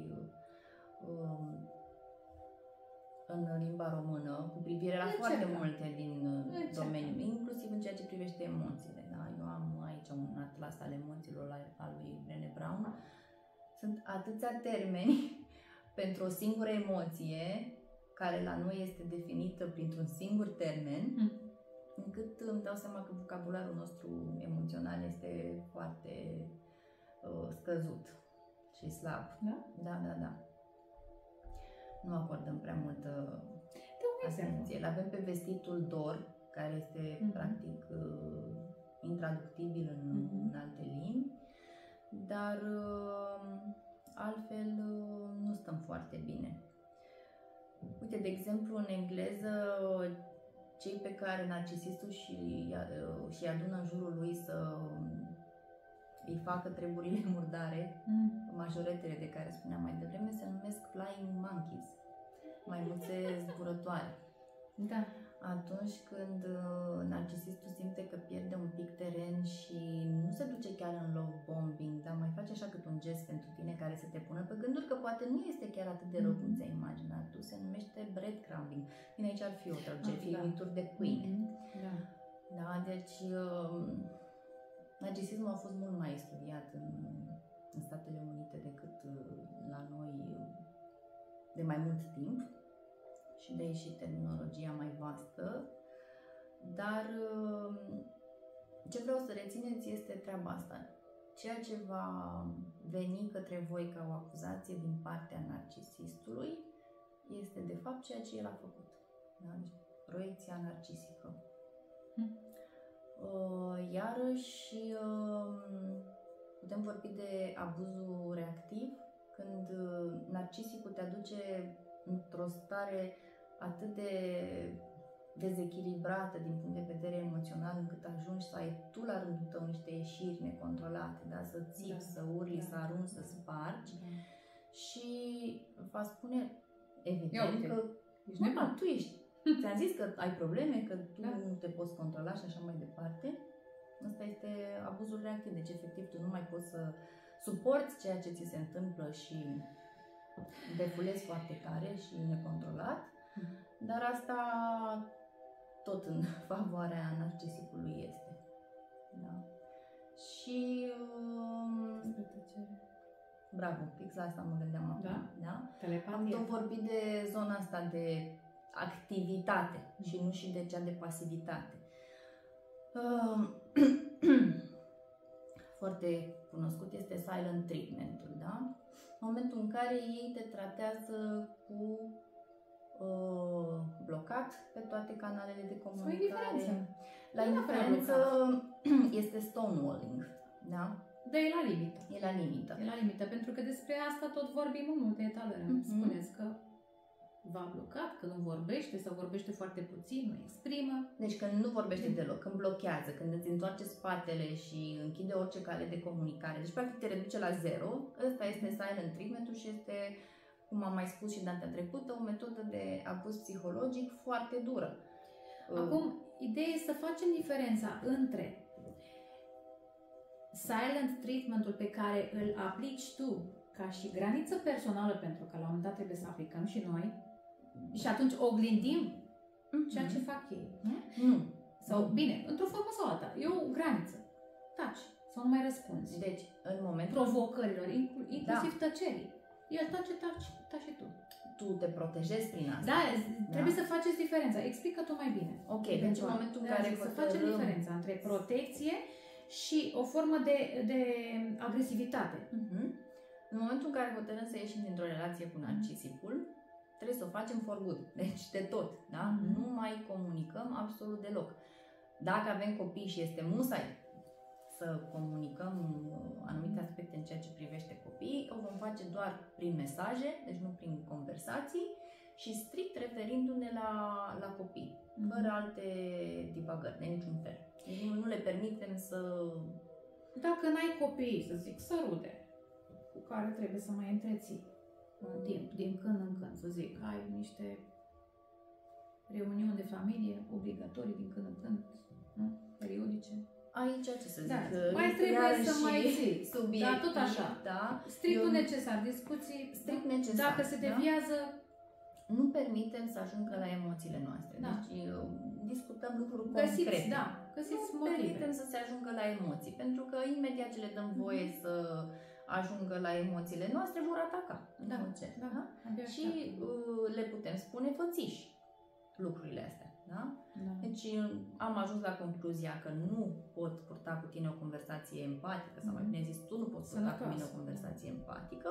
Speaker 2: în limba română cu privire la foarte multe din uh, domeniu, inclusiv în ceea ce privește emoțiile. Da? Eu am aici un atlas al emoțiilor al lui Brené Brown. Sunt atâția termeni pentru o singură emoție care la noi este definită printr-un singur termen, mm. încât îmi dau seama că vocabularul nostru emoțional este foarte uh, scăzut și slab.
Speaker 1: Da?
Speaker 2: Da, da, da nu acordăm prea multă atenție. Îl avem pe vestitul dor, care este mm-hmm. practic uh, intraductibil în, mm-hmm. în alte limbi, dar uh, altfel uh, nu stăm foarte bine. Uite, de exemplu, în engleză, cei pe care narcisistul și, uh, și adună în jurul lui să îi facă treburile murdare, mm. majoretele de care spuneam mai devreme, se numesc flying monkeys, maimuțe zburătoare.
Speaker 1: Da.
Speaker 2: Atunci când uh, narcisistul simte că pierde un pic teren și nu se duce chiar în love bombing, dar mai face așa cât un gest pentru tine care să te pună pe gânduri că poate nu este chiar atât de rău mm-hmm. cum ți-ai imaginat tu, se numește breadcrumbing. Bine, aici ar fi o traducere, ah, da. de pâine. Mm-hmm. Da. da, deci uh, Narcisismul a fost mult mai studiat în, în Statele Unite decât uh, la noi uh, de mai mult timp și de aici și terminologia mai vastă, dar uh, ce vreau să rețineți este treaba asta. Ceea ce va veni către voi ca o acuzație din partea narcisistului este de fapt ceea ce el a făcut. Da? Deci, proiecția narcisică. Hmm. Uh, iarăși um, putem vorbi de abuzul reactiv, când uh, narcisicul te aduce într-o stare atât de dezechilibrată din punct de vedere emoțional încât ajungi să ai tu la rândul tău niște ieșiri necontrolate, da? să țipi, da. să urli, da. să arunci, să spargi da. și va spune evident că ești normal, tu ești Ți-am zis că ai probleme, că tu da. nu te poți controla și așa mai departe. Asta este abuzul reactiv. Deci, efectiv, tu nu mai poți să suporți ceea ce ți se întâmplă și defulezi foarte tare și necontrolat. Mm-hmm. Dar asta tot în favoarea narcisicului este. Da. Și... Um, Bravo, fix la asta mă gândeam acum. Da? da? Am tot vorbit de zona asta de activitate și nu și de cea de pasivitate. Foarte cunoscut este silent treatmentul, da? Momentul în care ei te tratează cu uh, blocat pe toate canalele de comunicare. La indiferență este stonewalling, da?
Speaker 1: Da, e la limită.
Speaker 2: E la limită.
Speaker 1: E la limită, pentru că despre asta tot vorbim în multe etalări. Mm-hmm. Spuneți că va blocat, că nu vorbește sau vorbește foarte puțin, nu exprimă.
Speaker 2: Deci când nu vorbește deloc, când blochează, când îți întoarce spatele și închide orice cale de comunicare, deci practic te reduce la zero, ăsta este silent treatment și este, cum am mai spus și data trecută, o metodă de abuz psihologic foarte dură. Uh,
Speaker 1: Acum, ideea e să facem diferența între silent treatmentul pe care îl aplici tu ca și graniță personală, pentru că la un moment dat trebuie să aplicăm și noi, și atunci oglindim ceea ce fac ei. Nu?
Speaker 2: Nu.
Speaker 1: Sau, bine, într-o formă sau alta, e o graniță. Taci sau nu mai răspunzi.
Speaker 2: Deci, în momentul
Speaker 1: Provocărilor, inclu- inclusiv
Speaker 2: Da.
Speaker 1: tăcerii. El tace, taci, taci și tu.
Speaker 2: tu te protejezi prin asta.
Speaker 1: Da, trebuie să faceți diferența. Explică tu mai bine.
Speaker 2: Ok, deci în
Speaker 1: Eventual.
Speaker 2: momentul în
Speaker 1: Da,
Speaker 2: care
Speaker 1: zic, să facem
Speaker 2: hotărâm-
Speaker 1: diferența între protecție și o formă de, de agresivitate.
Speaker 2: Mhm. În momentul în care hotărâm să ieșim dintr-o relație cu narcisicul, trebuie să o facem for good. Deci de tot, da?
Speaker 1: Mhm.
Speaker 2: Nu mai comunicăm absolut deloc. Dacă avem copii și este musai să comunicăm uh, anumite aspecte în ceea ce privește copiii, o vom face doar prin mesaje, deci nu prin conversații și strict referindu-ne la, la copii,
Speaker 1: Mhm.
Speaker 2: fără alte divagări, de niciun fel. Deci nu, nu le permitem să
Speaker 1: Dacă n-ai copii, să zic, să rude, cu care trebuie să mai întreții un timp, din când în când, să zic, ai niște reuniuni de familie obligatorii din când în când, nu? Periodice.
Speaker 2: Aici, ce să zic,
Speaker 1: Da,
Speaker 2: uh,
Speaker 1: mai trebuie
Speaker 2: iarăși
Speaker 1: să mai ții.
Speaker 2: subiectiv,
Speaker 1: Da, tot așa.
Speaker 2: Da,
Speaker 1: Strictul
Speaker 2: Eu-
Speaker 1: necesar, discuții,
Speaker 2: strict
Speaker 1: da?
Speaker 2: necesar.
Speaker 1: Dacă se
Speaker 2: da?
Speaker 1: deviază,
Speaker 2: Nu permitem să ajungă la emoțiile noastre.
Speaker 1: Da.
Speaker 2: Deci uh, discutăm lucruri
Speaker 1: găsiți,
Speaker 2: concrete.
Speaker 1: da, găsiți
Speaker 2: nu
Speaker 1: motive.
Speaker 2: permitem să se ajungă la emoții, pentru că imediat ce le dăm voie
Speaker 1: Mhm.
Speaker 2: să ajungă la emoțiile noastre, vor ataca. în
Speaker 1: Da,
Speaker 2: orice,
Speaker 1: da, abia
Speaker 2: Și
Speaker 1: așteaptă.
Speaker 2: uh, le putem spune fățiși lucrurile astea. Da?
Speaker 1: Da.
Speaker 2: Deci uh, am ajuns la concluzia că nu pot purta cu tine o conversație empatică, sau mai
Speaker 1: Mhm.
Speaker 2: bine zis, tu nu poți purta cu
Speaker 1: Sănătoasă.
Speaker 2: mine o conversație empatică.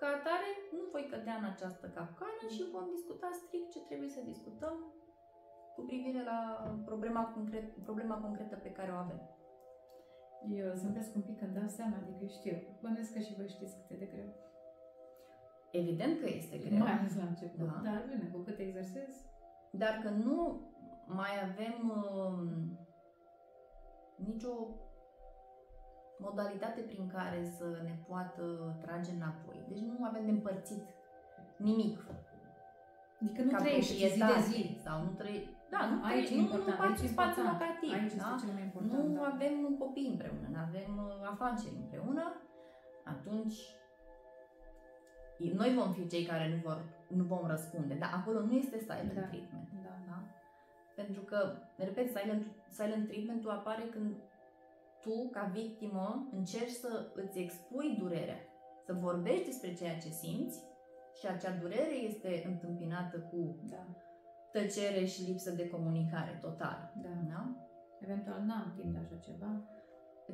Speaker 2: Ca atare, nu voi cădea în această capcană și vom discuta strict ce trebuie să discutăm cu privire la problema, concret, problema concretă pe care o avem.
Speaker 1: Eu zâmbesc un pic când dau seama, adică știu. Bănuiesc că și voi știți cât e de greu.
Speaker 2: Evident că este greu,
Speaker 1: Mai ales la început.
Speaker 2: Da.
Speaker 1: Dar bine, cu cât exersez.
Speaker 2: dar că nu mai avem um, nicio modalitate prin care să ne poată trage înapoi. Deci nu avem de împărțit nimic.
Speaker 1: Adică nu
Speaker 2: ca
Speaker 1: trăiești zi de
Speaker 2: proprietate
Speaker 1: zi.
Speaker 2: Sau nu trăiești... Da, nu
Speaker 1: Aici
Speaker 2: trăiești,
Speaker 1: e
Speaker 2: nu,
Speaker 1: important,
Speaker 2: nu
Speaker 1: aici e
Speaker 2: faci spațiu
Speaker 1: important.
Speaker 2: locativ.
Speaker 1: Aici
Speaker 2: da?
Speaker 1: este cel mai important.
Speaker 2: nu
Speaker 1: da.
Speaker 2: avem copii împreună, nu avem uh, afaceri împreună, atunci noi vom fi cei care nu, vor, nu vom răspunde. Dar acolo nu este silent
Speaker 1: Da.
Speaker 2: treatment.
Speaker 1: Da.
Speaker 2: Da? Pentru că, repet, silent, silent treatment-ul apare când tu, ca victimă, încerci să îți expui durerea, să vorbești despre ceea ce simți și acea durere este întâmpinată cu
Speaker 1: Da.
Speaker 2: Tăcere și lipsă de comunicare totală.
Speaker 1: Da.
Speaker 2: Da?
Speaker 1: Eventual n-am timp de așa ceva.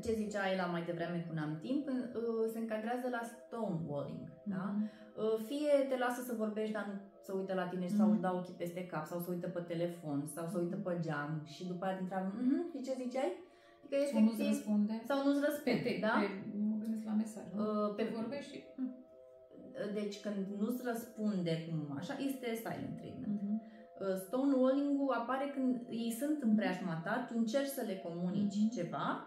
Speaker 2: Ce zicea el mai devreme cu n-am timp, uh, se încadrează la stonewalling. Da?
Speaker 1: Mhm.
Speaker 2: Uh, Fie te lasă să vorbești, dar nu să uită la tine sau
Speaker 1: Mhm.
Speaker 2: își dau ochii peste cap sau să uită pe telefon sau să uită pe geam și după aceea te întreabă, mhm, și ce ziceai? Adică
Speaker 1: Sau nu-ți
Speaker 2: efectiv,
Speaker 1: răspunde.
Speaker 2: sau nu-ți
Speaker 1: Pe,
Speaker 2: răspunde,
Speaker 1: pe,
Speaker 2: da?
Speaker 1: pe, mă gândesc la mesaj. nu?
Speaker 2: Uh,
Speaker 1: Pe
Speaker 2: pe,
Speaker 1: vorbești și... hm.
Speaker 2: deci când nu-ți răspunde cum așa, este silent treatment.
Speaker 1: Mhm.
Speaker 2: Uh, Stonewalling-ul apare când ei sunt în preajma ta, tu încerci să le comunici
Speaker 1: Mhm.
Speaker 2: ceva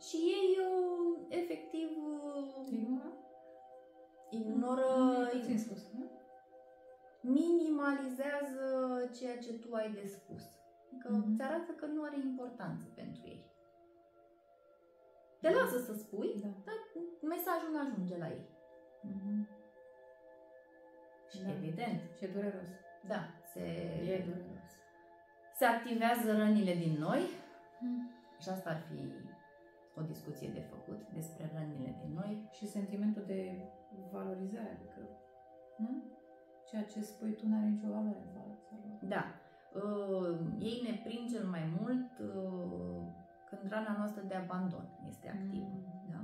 Speaker 2: și ei uh, efectiv uh,
Speaker 1: Ignora?
Speaker 2: ignoră,
Speaker 1: E puțin spus, nu?
Speaker 2: minimalizează ceea ce tu ai de spus. Că
Speaker 1: Mhm.
Speaker 2: îți arată că nu are importanță pentru ei. Te lasă să spui,
Speaker 1: Da.
Speaker 2: dar mesajul nu ajunge la ei.
Speaker 1: Mhm.
Speaker 2: Și
Speaker 1: Da.
Speaker 2: evident,
Speaker 1: Și e dureros.
Speaker 2: da, se,
Speaker 1: E dureros.
Speaker 2: se activează rănile din noi
Speaker 1: Mhm.
Speaker 2: și asta ar fi o discuție de făcut despre rănile din noi.
Speaker 1: Și sentimentul de valorizare, adică, nu? Ceea ce spui tu nu are nicio valoare în fața lor.
Speaker 2: Da, uh, ei ne prind cel mai mult uh, când rana noastră de abandon este activă.
Speaker 1: Mm.
Speaker 2: Da?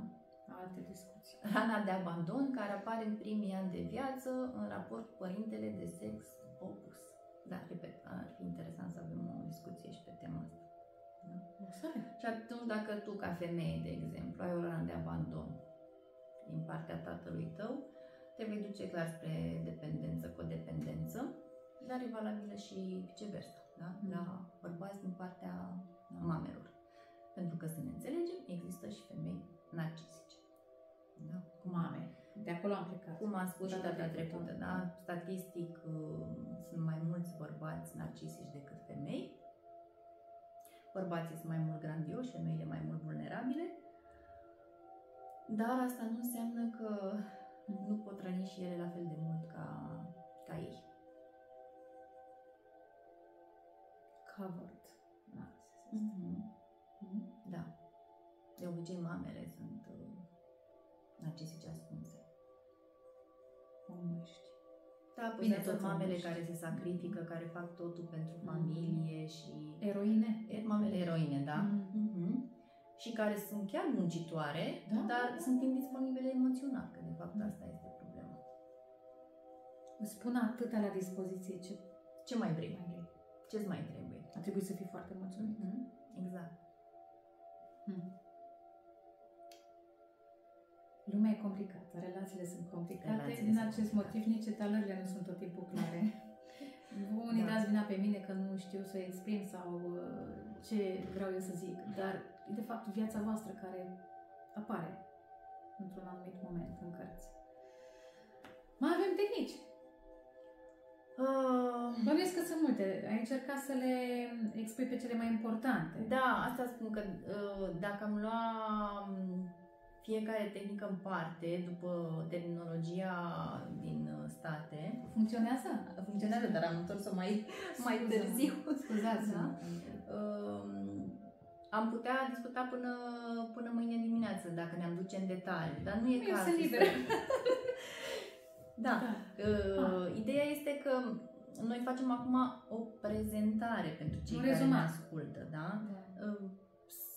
Speaker 1: Alte discuții.
Speaker 2: Rana de abandon care apare în primii ani de viață în raport cu părintele de sex opus. Da, repet, ar fi interesant să avem o discuție și pe tema asta. Da?
Speaker 1: O să avem.
Speaker 2: Și atunci dacă tu ca femeie, de exemplu, ai o rană de abandon din partea tatălui tău, te vei duce clar spre dependență, codependență, dar e valabilă și viceversa, da?
Speaker 1: Mm.
Speaker 2: la bărbați din partea mamelor. Pentru că să ne înțelegem, există și femei narcisice. Da?
Speaker 1: Mame. De acolo am plecat.
Speaker 2: Cum am spus și
Speaker 1: Data
Speaker 2: data
Speaker 1: trecută.
Speaker 2: trecută, da? Statistic uh, sunt mai mulți bărbați narcisici decât femei, bărbații sunt mai mult grandioși, femeile mai mult vulnerabile, dar asta nu înseamnă că nu pot răni și ele la fel de mult ca, ca ei.
Speaker 1: Covered. Da,
Speaker 2: Mm-hmm. Da. De obicei mamele sunt uh, narcisice Da,
Speaker 1: Bine,
Speaker 2: Bine,
Speaker 1: toți
Speaker 2: mamele
Speaker 1: omești.
Speaker 2: care se sacrifică, care fac totul pentru
Speaker 1: Mhm.
Speaker 2: familie și...
Speaker 1: Eroine?
Speaker 2: E, mamele eroine, da?
Speaker 1: Mhm.
Speaker 2: Mhm. Și care sunt chiar muncitoare,
Speaker 1: Da.
Speaker 2: dar sunt indisponibile emoțional, că de fapt asta este problema.
Speaker 1: Îți pun atâta la dispoziție ce
Speaker 2: Ce mai vrei?
Speaker 1: mai vrei.
Speaker 2: Ce-ți mai trebuie?
Speaker 1: A trebuit să fii foarte mulțumit.
Speaker 2: Mhm. Exact.
Speaker 1: Hmm. Lumea e complicată, relațiile sunt complicate.
Speaker 2: Relațiile
Speaker 1: Din
Speaker 2: sunt
Speaker 1: acest
Speaker 2: complicate.
Speaker 1: motiv nici etalările nu sunt tot timpul clare. Unii
Speaker 2: Da.
Speaker 1: dați vina pe mine că nu știu să exprim sau uh, ce vreau eu să zic, dar e de fapt viața voastră care apare într-un anumit moment în cărți. Mai avem tehnici.
Speaker 2: Uh,
Speaker 1: Bănuiesc că sunt multe. Ai încercat să le expui pe cele mai importante.
Speaker 2: Da, asta spun că uh, dacă am lua um, fiecare tehnică în parte, după terminologia din uh, state,
Speaker 1: Funcționează?
Speaker 2: funcționează, dar am întors-o mai, mai
Speaker 1: Scuză-mă.
Speaker 2: târziu.
Speaker 1: Scuzați-mă.
Speaker 2: Um, am putea discuta până, până mâine dimineață, dacă ne-am duce în detaliu, dar nu e
Speaker 1: Eu
Speaker 2: cazul.
Speaker 1: sunt
Speaker 2: să-
Speaker 1: liberă.
Speaker 2: Da. Uh,
Speaker 1: Ah.
Speaker 2: Ideea este că noi facem acum o prezentare pentru cei
Speaker 1: Un
Speaker 2: care ne
Speaker 1: rezumat.
Speaker 2: ascultă, da?
Speaker 1: Da.
Speaker 2: Uh,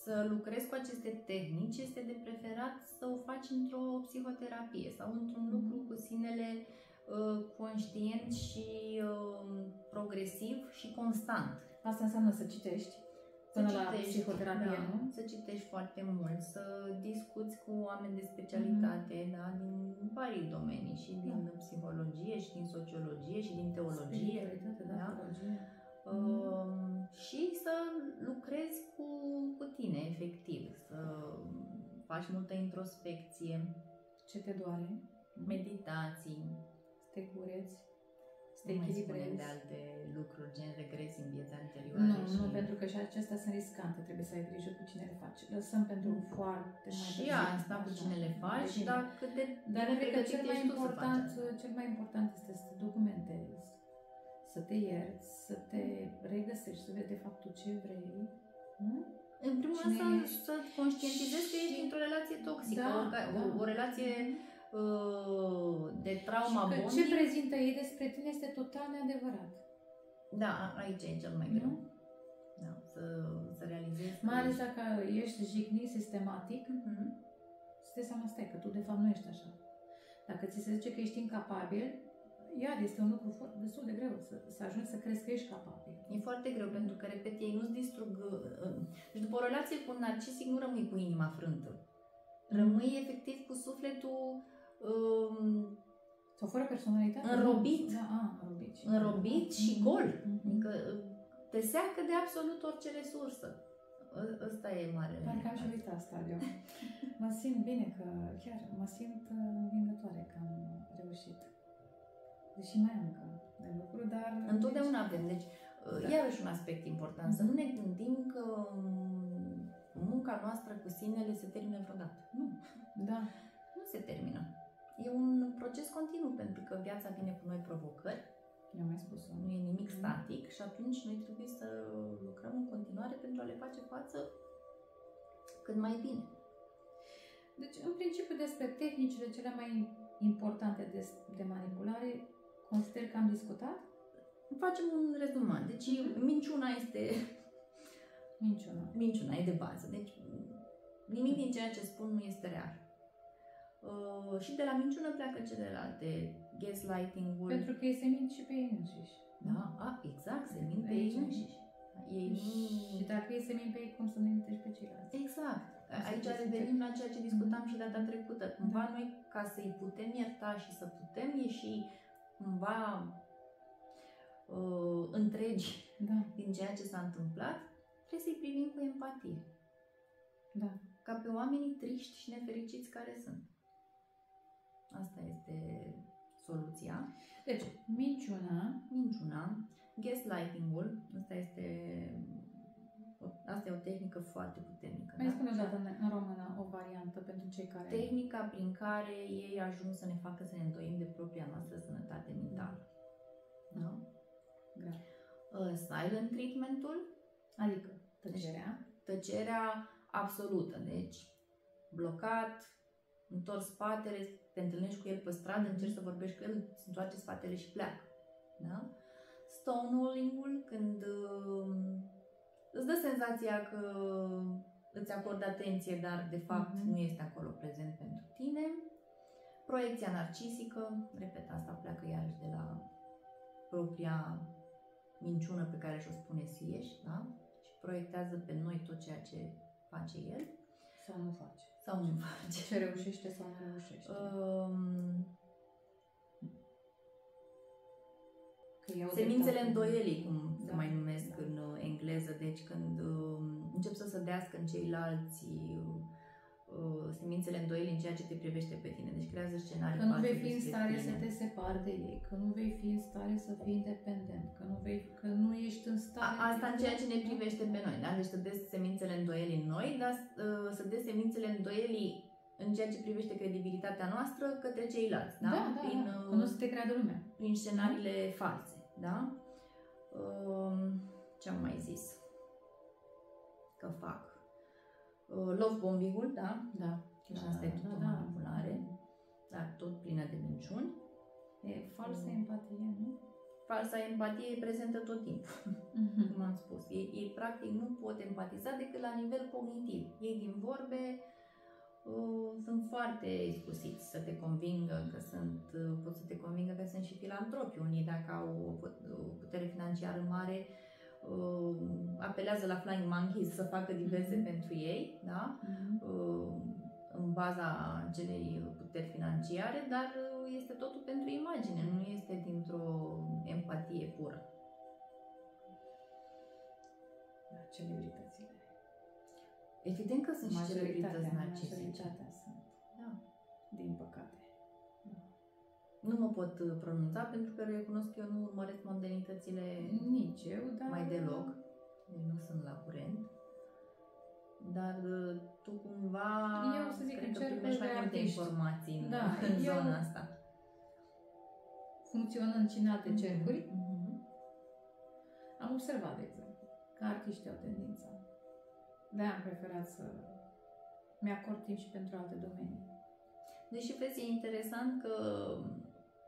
Speaker 2: Să lucrezi cu aceste tehnici este de preferat să o faci într-o psihoterapie sau într-un
Speaker 1: Mhm.
Speaker 2: lucru cu sinele uh, conștient și uh, progresiv și constant.
Speaker 1: Asta înseamnă să citești până
Speaker 2: Să
Speaker 1: la
Speaker 2: citești,
Speaker 1: psihoterapie,
Speaker 2: da,
Speaker 1: nu?
Speaker 2: Să citești foarte mult, să discuți cu oameni de specialitate,
Speaker 1: Mhm.
Speaker 2: da, din vari domenii, și din psihologie, și din sociologie, și din teologie.
Speaker 1: Spiritualitate, da,
Speaker 2: da?
Speaker 1: Teologie.
Speaker 2: Um, și să lucrezi cu, cu tine, efectiv, să faci multă introspecție,
Speaker 1: Ce te doare?
Speaker 2: meditații,
Speaker 1: Să te cureți, să te
Speaker 2: nu mai spunem
Speaker 1: echilibrezi.
Speaker 2: de alte lucruri, gen regresi în vieța anterioară.
Speaker 1: Nu,
Speaker 2: și...
Speaker 1: nu, pentru că și acestea sunt riscante, trebuie să ai grijă cu cine le faci. Lăsăm pentru foarte mai
Speaker 2: Și
Speaker 1: târziu,
Speaker 2: asta cu
Speaker 1: așa,
Speaker 2: cine le faci,
Speaker 1: depinde.
Speaker 2: dar cât de
Speaker 1: Dar
Speaker 2: de
Speaker 1: cred că
Speaker 2: pregătit
Speaker 1: cel mai,
Speaker 2: ești tu să faci
Speaker 1: important,
Speaker 2: asta.
Speaker 1: cel mai important este să te documentezi, să te ierți, să te regăsești, să vezi de fapt tu ce vrei. Nu?
Speaker 2: În primul
Speaker 1: Cine
Speaker 2: rând să,
Speaker 1: ești?
Speaker 2: să conștientizezi că
Speaker 1: Și-
Speaker 2: ești într-o relație toxică,
Speaker 1: Da,
Speaker 2: o, o,
Speaker 1: da.
Speaker 2: o relație uh, de trauma
Speaker 1: și că
Speaker 2: bonding.
Speaker 1: ce prezintă ei despre tine este total neadevărat.
Speaker 2: Da, a- aici e cel mai
Speaker 1: Nu?
Speaker 2: greu. Da, să, să realizezi. că
Speaker 1: Mai ales
Speaker 2: ești-
Speaker 1: dacă ești jignit sistematic,
Speaker 2: Mhm.
Speaker 1: să te seama, stai, că tu de fapt nu ești așa. Dacă ți se zice că ești incapabil, iar este un lucru foarte, destul de greu să, să ajungi să crezi că ești capabil.
Speaker 2: E foarte greu pentru că, repet, ei nu-ți distrug... uh, Deci după o relație cu un narcisic nu rămâi cu inima frântă. Rămâi efectiv cu sufletul um,
Speaker 1: Sau fără personalitate?
Speaker 2: Înrobit.
Speaker 1: Da, a, înrobit. și-
Speaker 2: înrobit și
Speaker 1: Mhm.
Speaker 2: gol.
Speaker 1: Mhm.
Speaker 2: Adică uh, te seacă de absolut orice resursă. Ă- Ăsta e marele.
Speaker 1: Parcă am și
Speaker 2: necaz.
Speaker 1: uitat stadiul. Mă simt bine că, chiar, mă simt uh, învingătoare că am reușit. Deși mai am încă de lucru, dar...
Speaker 2: Întotdeauna avem. Deci, uh,
Speaker 1: Da.
Speaker 2: iarăși un aspect important. Să nu ne gândim că um, munca noastră cu sinele se termină vreodată. Nu.
Speaker 1: Da.
Speaker 2: Nu se termină. E un proces continuu pentru că viața vine cu noi provocări,
Speaker 1: Eu mai spus-o.
Speaker 2: nu e nimic static și atunci noi trebuie să lucrăm în continuare pentru a le face față cât mai bine.
Speaker 1: Deci, în principiu, despre tehnicile cele mai importante de, de manipulare, consider că am discutat
Speaker 2: Facem un rezumat. Deci minciuna este
Speaker 1: minciuna.
Speaker 2: minciuna, e de bază. Deci nimic din ceea ce spun nu este real. Uh, și de la minciună pleacă celelalte, gaslighting-ul.
Speaker 1: Pentru că ei se mint și pe ei înșiși.
Speaker 2: Da, a, exact, se mint pe
Speaker 1: Aici
Speaker 2: ei înșiși. Ei
Speaker 1: Și
Speaker 2: nu...
Speaker 1: dacă ei se mint pe ei, cum să ne mintești pe ceilalți?
Speaker 2: Exact.
Speaker 1: Să
Speaker 2: Aici
Speaker 1: fie
Speaker 2: revenim la ceea ce discutam și data trecută. Cumva
Speaker 1: Da.
Speaker 2: noi, ca să-i putem ierta și să putem ieși cumva uh, întregi
Speaker 1: Da,
Speaker 2: din ceea ce s-a întâmplat, trebuie să-i privim cu empatie.
Speaker 1: da.
Speaker 2: Ca pe oamenii triști și nefericiți care sunt. Asta este soluția.
Speaker 1: Deci, minciuna,
Speaker 2: Minciuna, gaslighting-ul, ăsta este Asta e o tehnică foarte puternică.
Speaker 1: Mai
Speaker 2: da?
Speaker 1: spune o dată în, în română o variantă pentru cei care...
Speaker 2: Tehnica prin care ei ajung să ne facă să ne îndoim de propria noastră sănătate mentală. Da?
Speaker 1: Grav.
Speaker 2: Uh, silent treatmentul,
Speaker 1: Adică tăcerea.
Speaker 2: tăcerea absolută. Deci, blocat, întors spatele, te întâlnești cu el pe stradă, încerci să vorbești cu el, îți întoarce spatele și pleacă. Da? Stonewalling-ul, când uh, îți dă senzația că îți acordă atenție, dar de fapt
Speaker 1: Mhm.
Speaker 2: nu este acolo prezent pentru tine. Proiecția narcisică, repet, asta pleacă iarăși de la propria minciună pe care și-o spune sieși, da? Și proiectează pe noi tot ceea ce face el
Speaker 1: Sau nu face.
Speaker 2: sau nu face.
Speaker 1: Ce reușește sau nu reușește.
Speaker 2: Um, Semințele
Speaker 1: dreptate.
Speaker 2: îndoielii, cum se
Speaker 1: Da.
Speaker 2: mai numesc
Speaker 1: Da.
Speaker 2: în uh, engleză, deci când uh, încep să sădească în ceilalți uh, semințele îndoielii în ceea ce te privește pe tine, deci creează scenarii
Speaker 1: Că nu
Speaker 2: false
Speaker 1: vei fi în
Speaker 2: despre
Speaker 1: stare
Speaker 2: tine.
Speaker 1: să te separi de ei, că nu vei fi în stare să fii independent, că nu, vei, că nu ești în stare...
Speaker 2: A, asta în ceea ce ne privește pe noi, da? Deci să des semințele îndoielii în noi, dar uh, să des semințele îndoielii în ceea ce privește credibilitatea noastră către ceilalți, da?
Speaker 1: da, da,
Speaker 2: Prin,
Speaker 1: da.
Speaker 2: uh,
Speaker 1: Că nu să te creadă lumea.
Speaker 2: prin scenariile false, da? Um, ce am mai zis? Că fac. Uh, love bombing-ul, da?
Speaker 1: Da.
Speaker 2: Și asta e tot o manipulare, dar tot plină de minciuni.
Speaker 1: E falsă
Speaker 2: Mm.
Speaker 1: empatie, nu?
Speaker 2: Falsa empatie e prezentă tot timpul,
Speaker 1: Mhm.
Speaker 2: cum am spus. Ei, ei practic nu pot empatiza decât la nivel cognitiv. Ei din vorbe uh, sunt foarte iscusiți să te convingă că sunt, uh, pot să te convingă că sunt și filantropi. Unii dacă au o put- o putere financiară mare, uh, apelează la Flying Monkeys să facă diverse
Speaker 1: Mhm.
Speaker 2: pentru ei, da?
Speaker 1: Mhm.
Speaker 2: uh, în baza acelei puteri financiare, dar uh, este totul pentru imagine, nu este dintr-o empatie pură.
Speaker 1: Da, celebritățile.
Speaker 2: Evident că sunt și celebrități narcisice.
Speaker 1: majoritatea sunt,
Speaker 2: Da.
Speaker 1: din păcate.
Speaker 2: Nu mă pot uh, pronunța pentru că recunosc că eu nu urmăresc mondenitățile
Speaker 1: Nici eu, dar...
Speaker 2: mai deloc, deci nu sunt la curent. Dar uh, tu cumva
Speaker 1: Eu să zic,
Speaker 2: cred că
Speaker 1: încerc
Speaker 2: primești mai
Speaker 1: de
Speaker 2: multe
Speaker 1: artiști.
Speaker 2: informații în,
Speaker 1: Da,
Speaker 2: în
Speaker 1: eu-
Speaker 2: zona asta.
Speaker 1: Funcționând și în alte cercuri,
Speaker 2: Mhm.
Speaker 1: am observat, de exemplu, că artiștii au tendința. De am preferat să mi-acord timp și pentru alte domenii.
Speaker 2: Deși vezi, e interesant că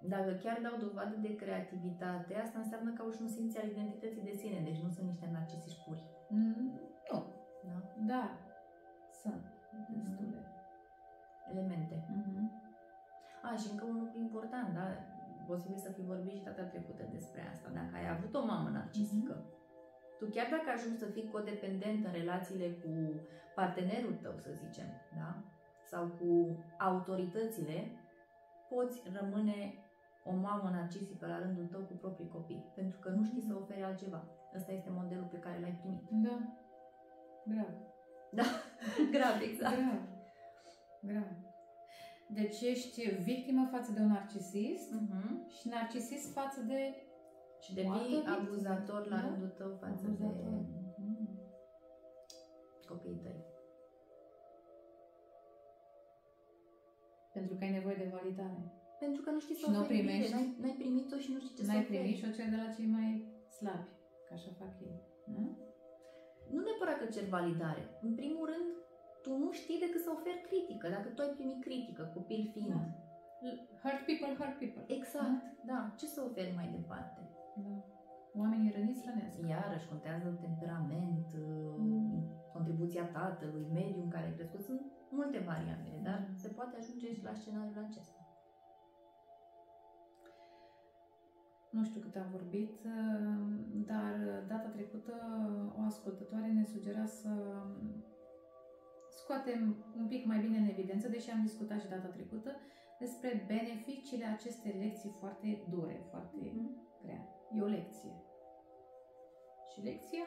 Speaker 2: dacă chiar dau dovadă de creativitate, asta înseamnă că au și un simț al identității de sine, deci nu sunt niște narcisiști puri.
Speaker 1: Mm, nu,
Speaker 2: Da?
Speaker 1: dar sunt destule.
Speaker 2: Elemente.
Speaker 1: Mm-hmm.
Speaker 2: A, și încă un lucru important, da? Posibil să fi vorbit și data trecută despre asta. Dacă ai avut o mamă narcisică, tu chiar dacă ajungi să fii codependent în relațiile cu partenerul tău, să zicem, da? Sau cu autoritățile, poți rămâne o mamă narcisică la rândul tău cu proprii copii, pentru că nu știi să oferi altceva. Ăsta este modelul pe care l-ai primit.
Speaker 1: Da. Grav.
Speaker 2: Grav, exact.
Speaker 1: Grav. Grav. Deci ești victimă față de un narcisist
Speaker 2: Mhm.
Speaker 1: și narcisist față de
Speaker 2: Și
Speaker 1: O altă
Speaker 2: devii
Speaker 1: victimă.
Speaker 2: abuzator la
Speaker 1: Da.
Speaker 2: rândul tău față
Speaker 1: abuzator.
Speaker 2: de
Speaker 1: Mhm.
Speaker 2: copiii tăi.
Speaker 1: Pentru că ai nevoie de validare.
Speaker 2: Pentru că nu știi să
Speaker 1: Și nu o
Speaker 2: oferi bine,
Speaker 1: primești.
Speaker 2: N-ai, n-ai primit-o și nu știi ce să
Speaker 1: N-ai
Speaker 2: oferi.
Speaker 1: primit și o cer de la cei mai slabi. Ca așa fac ei. Nu?
Speaker 2: Nu neapărat că cer validare. În primul rând, tu nu știi decât să oferi critică. Dacă tu ai primit critică, copil fiind.
Speaker 1: Da. Hurt people, hurt people.
Speaker 2: Exact, da. Ce să oferi mai departe?
Speaker 1: Da. Oamenii răniți rănesc.
Speaker 2: Iarăși contează temperament,
Speaker 1: Mm.
Speaker 2: contribuția tatălui, mediul în care ai crescut. Sunt multe variabile, dar
Speaker 1: Mm.
Speaker 2: se poate ajunge și la scenariul acesta.
Speaker 1: Nu știu cât am vorbit, dar data trecută o ascultătoare ne sugera să scoatem un pic mai bine în evidență, deși am discutat și data trecută, despre beneficiile acestei lecții foarte dure, foarte grea. E o lecție. Și lecția?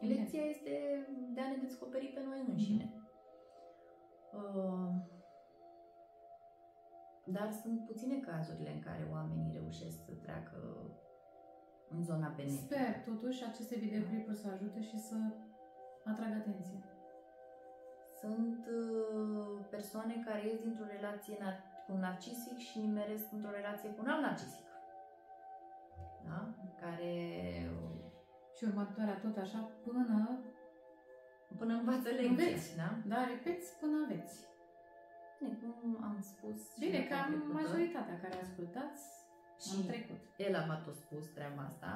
Speaker 2: Lecția este de a ne descoperi pe noi înșine. Uh, Dar sunt puține cazurile în care oamenii reușesc să treacă în zona benefică.
Speaker 1: Sper totuși aceste videoclipuri să ajute și să atragă atenție.
Speaker 2: Sunt uh, persoane care ies dintr-o relație nar- cu un narcisic și nimeresc într-o relație cu un alt narcisic. Da? Care
Speaker 1: Și următoarea tot așa până,
Speaker 2: până învață lecția.
Speaker 1: Înveți.
Speaker 2: Da?
Speaker 1: da, repeți până aveți.
Speaker 2: Bine, cum am spus. și
Speaker 1: Bine,
Speaker 2: data
Speaker 1: cam
Speaker 2: trecută,
Speaker 1: majoritatea care ascultați
Speaker 2: Și
Speaker 1: am trecut.
Speaker 2: el a tot spus treaba asta.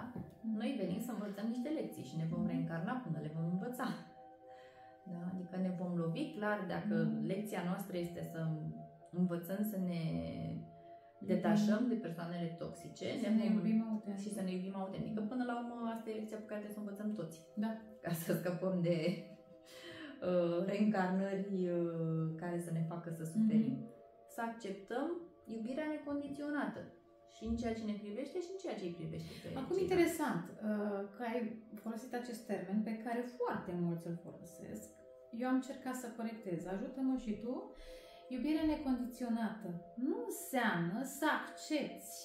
Speaker 2: Noi venim să învățăm niște lecții și ne vom reîncarna până le vom învăța. Da? Adică ne vom lovi clar dacă
Speaker 1: Mm.
Speaker 2: lecția noastră este să învățăm să ne detașăm de persoanele toxice
Speaker 1: Și să
Speaker 2: ne
Speaker 1: ne
Speaker 2: vom-
Speaker 1: iubim autentic.
Speaker 2: și să ne iubim autentic. Că până la urmă asta e lecția pe care trebuie să o învățăm toți.
Speaker 1: Da.
Speaker 2: Ca să scăpăm de uh, reîncarnări uh, care să ne facă să suferim.
Speaker 1: Mhm.
Speaker 2: Să acceptăm iubirea necondiționată. Și în ceea ce ne privește și în ceea ce îi privește pe
Speaker 1: Acum,
Speaker 2: ceilalți.
Speaker 1: interesant uh, că ai folosit acest termen pe care foarte mulți îl folosesc. Eu am încercat să corectez. Ajută-mă și tu. Iubirea necondiționată nu înseamnă să accepti.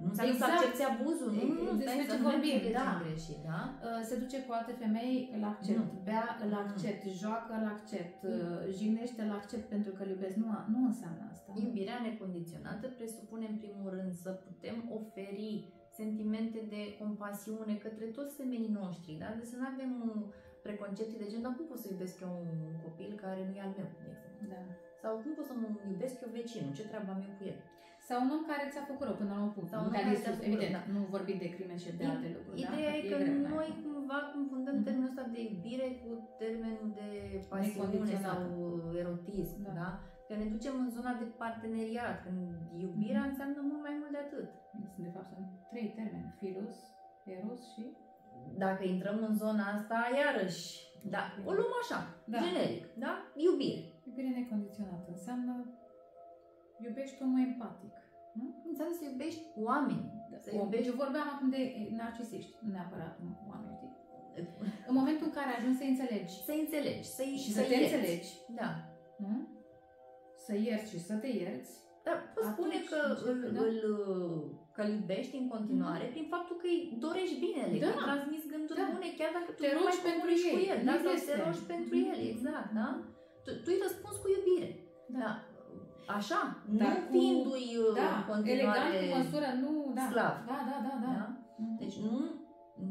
Speaker 2: Nu înseamnă
Speaker 1: Exact.
Speaker 2: să accepti abuzul. Nu, nu, nu,
Speaker 1: Despre
Speaker 2: stai
Speaker 1: ce
Speaker 2: să nu ne
Speaker 1: vorbim,
Speaker 2: înțelegem
Speaker 1: da.
Speaker 2: greșit, da?
Speaker 1: Uh, Se duce cu alte femei, îl accept.
Speaker 2: Nu.
Speaker 1: Bea, îl
Speaker 2: Nu.
Speaker 1: accept. Joacă, îl accept.
Speaker 2: Nu.
Speaker 1: Uh, Jignește, îl accept pentru că îl iubesc. Nu, nu înseamnă asta.
Speaker 2: Iubirea necondiționată presupune în primul rând să putem oferi sentimente de compasiune către toți semenii noștri, da? Deci să nu avem uh, preconcepții de gen, dar cum pot să iubesc eu un copil care nu e al meu, de exemplu?
Speaker 1: Da.
Speaker 2: Sau cum pot să mă iubesc eu vecinul? Ce treabă am eu cu el?
Speaker 1: Sau un om care ți-a făcut rău până la un punct.
Speaker 2: Sau un
Speaker 1: Nu
Speaker 2: om
Speaker 1: te-a
Speaker 2: care
Speaker 1: distrus,
Speaker 2: ți-a făcut
Speaker 1: evident,
Speaker 2: rău, da.
Speaker 1: nu vorbim de crime și de
Speaker 2: I-
Speaker 1: alte lucruri.
Speaker 2: Ideea
Speaker 1: da?
Speaker 2: e că
Speaker 1: greu, da.
Speaker 2: noi cumva confundăm
Speaker 1: Mhm.
Speaker 2: termenul ăsta de iubire cu termenul de pasiune
Speaker 1: Necondiționată.
Speaker 2: sau erotism,
Speaker 1: Da.
Speaker 2: da? Că ne ducem în zona de parteneriat, când iubirea
Speaker 1: Mhm.
Speaker 2: înseamnă mult mai mult de atât.
Speaker 1: Sunt, de fapt, sunt trei termeni. Filos, eros și...
Speaker 2: Dacă intrăm în zona asta, iarăși, da, o luăm așa,
Speaker 1: Da.
Speaker 2: generic, da? Iubire.
Speaker 1: Iubire necondiționată. Înseamnă iubești omul empatic. Nu?
Speaker 2: Înseamnă să iubești oameni. Să
Speaker 1: Om.
Speaker 2: iubești
Speaker 1: Eu vorbeam acum de narcisiști, nu neapărat oameni, știi? În momentul în care ajungi să înțelegi
Speaker 2: să înțelegi, să
Speaker 1: și să te
Speaker 2: ierți.
Speaker 1: înțelegi,
Speaker 2: Da.
Speaker 1: nu? Să ierți și să te ierți,
Speaker 2: Dar poți
Speaker 1: Atunci
Speaker 2: spune că
Speaker 1: începe,
Speaker 2: îl,
Speaker 1: da.
Speaker 2: îl, că îl iubești în continuare prin faptul că îi dorești binele,
Speaker 1: Da.
Speaker 2: că îi transmiți gânduri
Speaker 1: Da.
Speaker 2: bune, chiar dacă tu
Speaker 1: Te
Speaker 2: nu
Speaker 1: rogi
Speaker 2: mai
Speaker 1: pentru
Speaker 2: comunici cu
Speaker 1: ei,
Speaker 2: el,
Speaker 1: nu
Speaker 2: da? sau
Speaker 1: este.
Speaker 2: te rogi pentru
Speaker 1: Mhm.
Speaker 2: el, exact, da? Tu, tu îi răspunzi cu iubire. Da. Așa,
Speaker 1: Dar
Speaker 2: nu
Speaker 1: cu-
Speaker 2: fiindu-i uh,
Speaker 1: da,
Speaker 2: în continuare
Speaker 1: elegant cu măsură, nu, da.
Speaker 2: sclav.
Speaker 1: Da, da, da, da.
Speaker 2: Da?
Speaker 1: Mhm.
Speaker 2: Deci nu,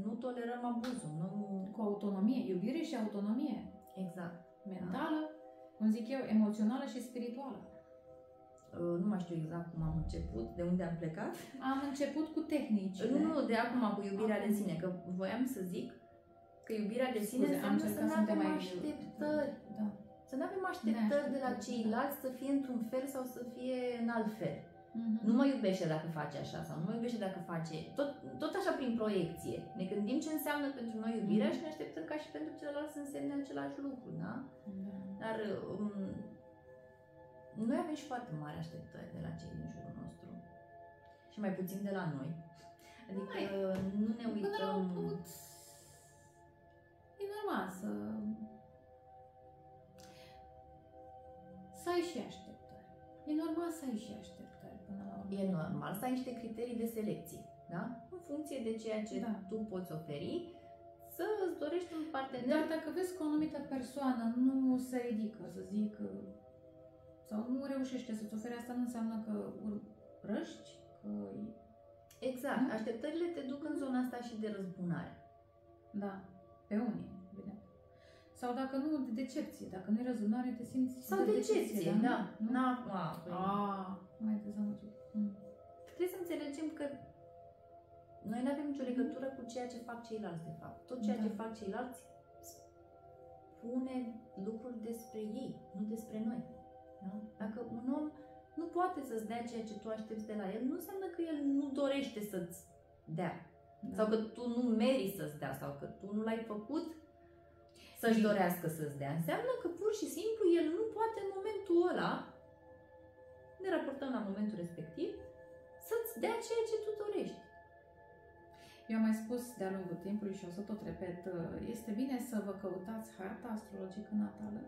Speaker 2: nu tolerăm abuzul, nu...
Speaker 1: cu autonomie, iubire și autonomie
Speaker 2: Exact.
Speaker 1: mentală, cum zic eu, emoțională și spirituală.
Speaker 2: Uh, Nu mai știu exact cum am început, de unde am plecat.
Speaker 1: Am început cu tehnici.
Speaker 2: Nu, nu, de acum cu iubirea de
Speaker 1: Acum.
Speaker 2: sine, că voiam să zic că iubirea de sine
Speaker 1: Scuze, am
Speaker 2: înseamnă să
Speaker 1: încercat
Speaker 2: nu
Speaker 1: să te
Speaker 2: avem
Speaker 1: mai...
Speaker 2: așteptări.
Speaker 1: Da.
Speaker 2: Să nu avem așteptări de la
Speaker 1: Neașteptări,
Speaker 2: ceilalți să fie într-un fel sau să fie în alt fel.
Speaker 1: Mhm.
Speaker 2: Nu mă iubește dacă face așa sau nu mă iubește dacă face... Tot, tot așa prin proiecție. Ne gândim ce înseamnă pentru noi iubirea
Speaker 1: Mhm.
Speaker 2: și ne așteptăm ca și pentru celălalt să însemne același lucru, da?
Speaker 1: Da.
Speaker 2: Dar um, noi avem și foarte mari așteptări de la cei din jurul nostru. Și mai puțin de la noi. Adică nu ne
Speaker 1: Până la un
Speaker 2: uităm...
Speaker 1: punct, e normal să... Să ai și așteptări. E normal să ai și așteptări până la urmă.
Speaker 2: E normal să ai niște criterii de selecție, da? În funcție de ceea ce
Speaker 1: Da.
Speaker 2: tu poți oferi, să îți dorești un partener.
Speaker 1: Dar dacă vezi că o anumită persoană nu se ridică, să zic, sau nu reușește să-ți ofere asta, nu înseamnă că urăști, că...
Speaker 2: Exact.
Speaker 1: Nu?
Speaker 2: Așteptările te duc în zona asta și de răzbunare.
Speaker 1: Da, pe unii, evident. Sau dacă nu, de decepție. Dacă nu e răzunare, te simți
Speaker 2: Sau
Speaker 1: de
Speaker 2: decepție,
Speaker 1: dar nu-
Speaker 2: da.
Speaker 1: Nu?
Speaker 2: Na, a, păi,
Speaker 1: Ah, mai dezamăgit. Mm.
Speaker 2: trebuie să înțelegem că noi nu avem nicio legătură cu ceea ce fac ceilalți, de fapt. Tot ceea
Speaker 1: Da.
Speaker 2: ce fac ceilalți spune lucruri despre ei, nu despre noi. Da? Dacă un om nu poate să-ți dea ceea ce tu aștepți de la el, nu înseamnă că el nu dorește să-ți dea.
Speaker 1: Da.
Speaker 2: Sau că tu nu meriți să-ți dea, sau că tu nu l-ai făcut să-și
Speaker 1: Ei.
Speaker 2: dorească să-ți dea. Înseamnă că pur și simplu el nu poate în momentul ăla, ne raportăm la momentul respectiv, să-ți dea ceea ce tu dorești.
Speaker 1: Eu am mai spus de-a lungul timpului și o să tot repet, este bine să vă căutați harta astrologică natală,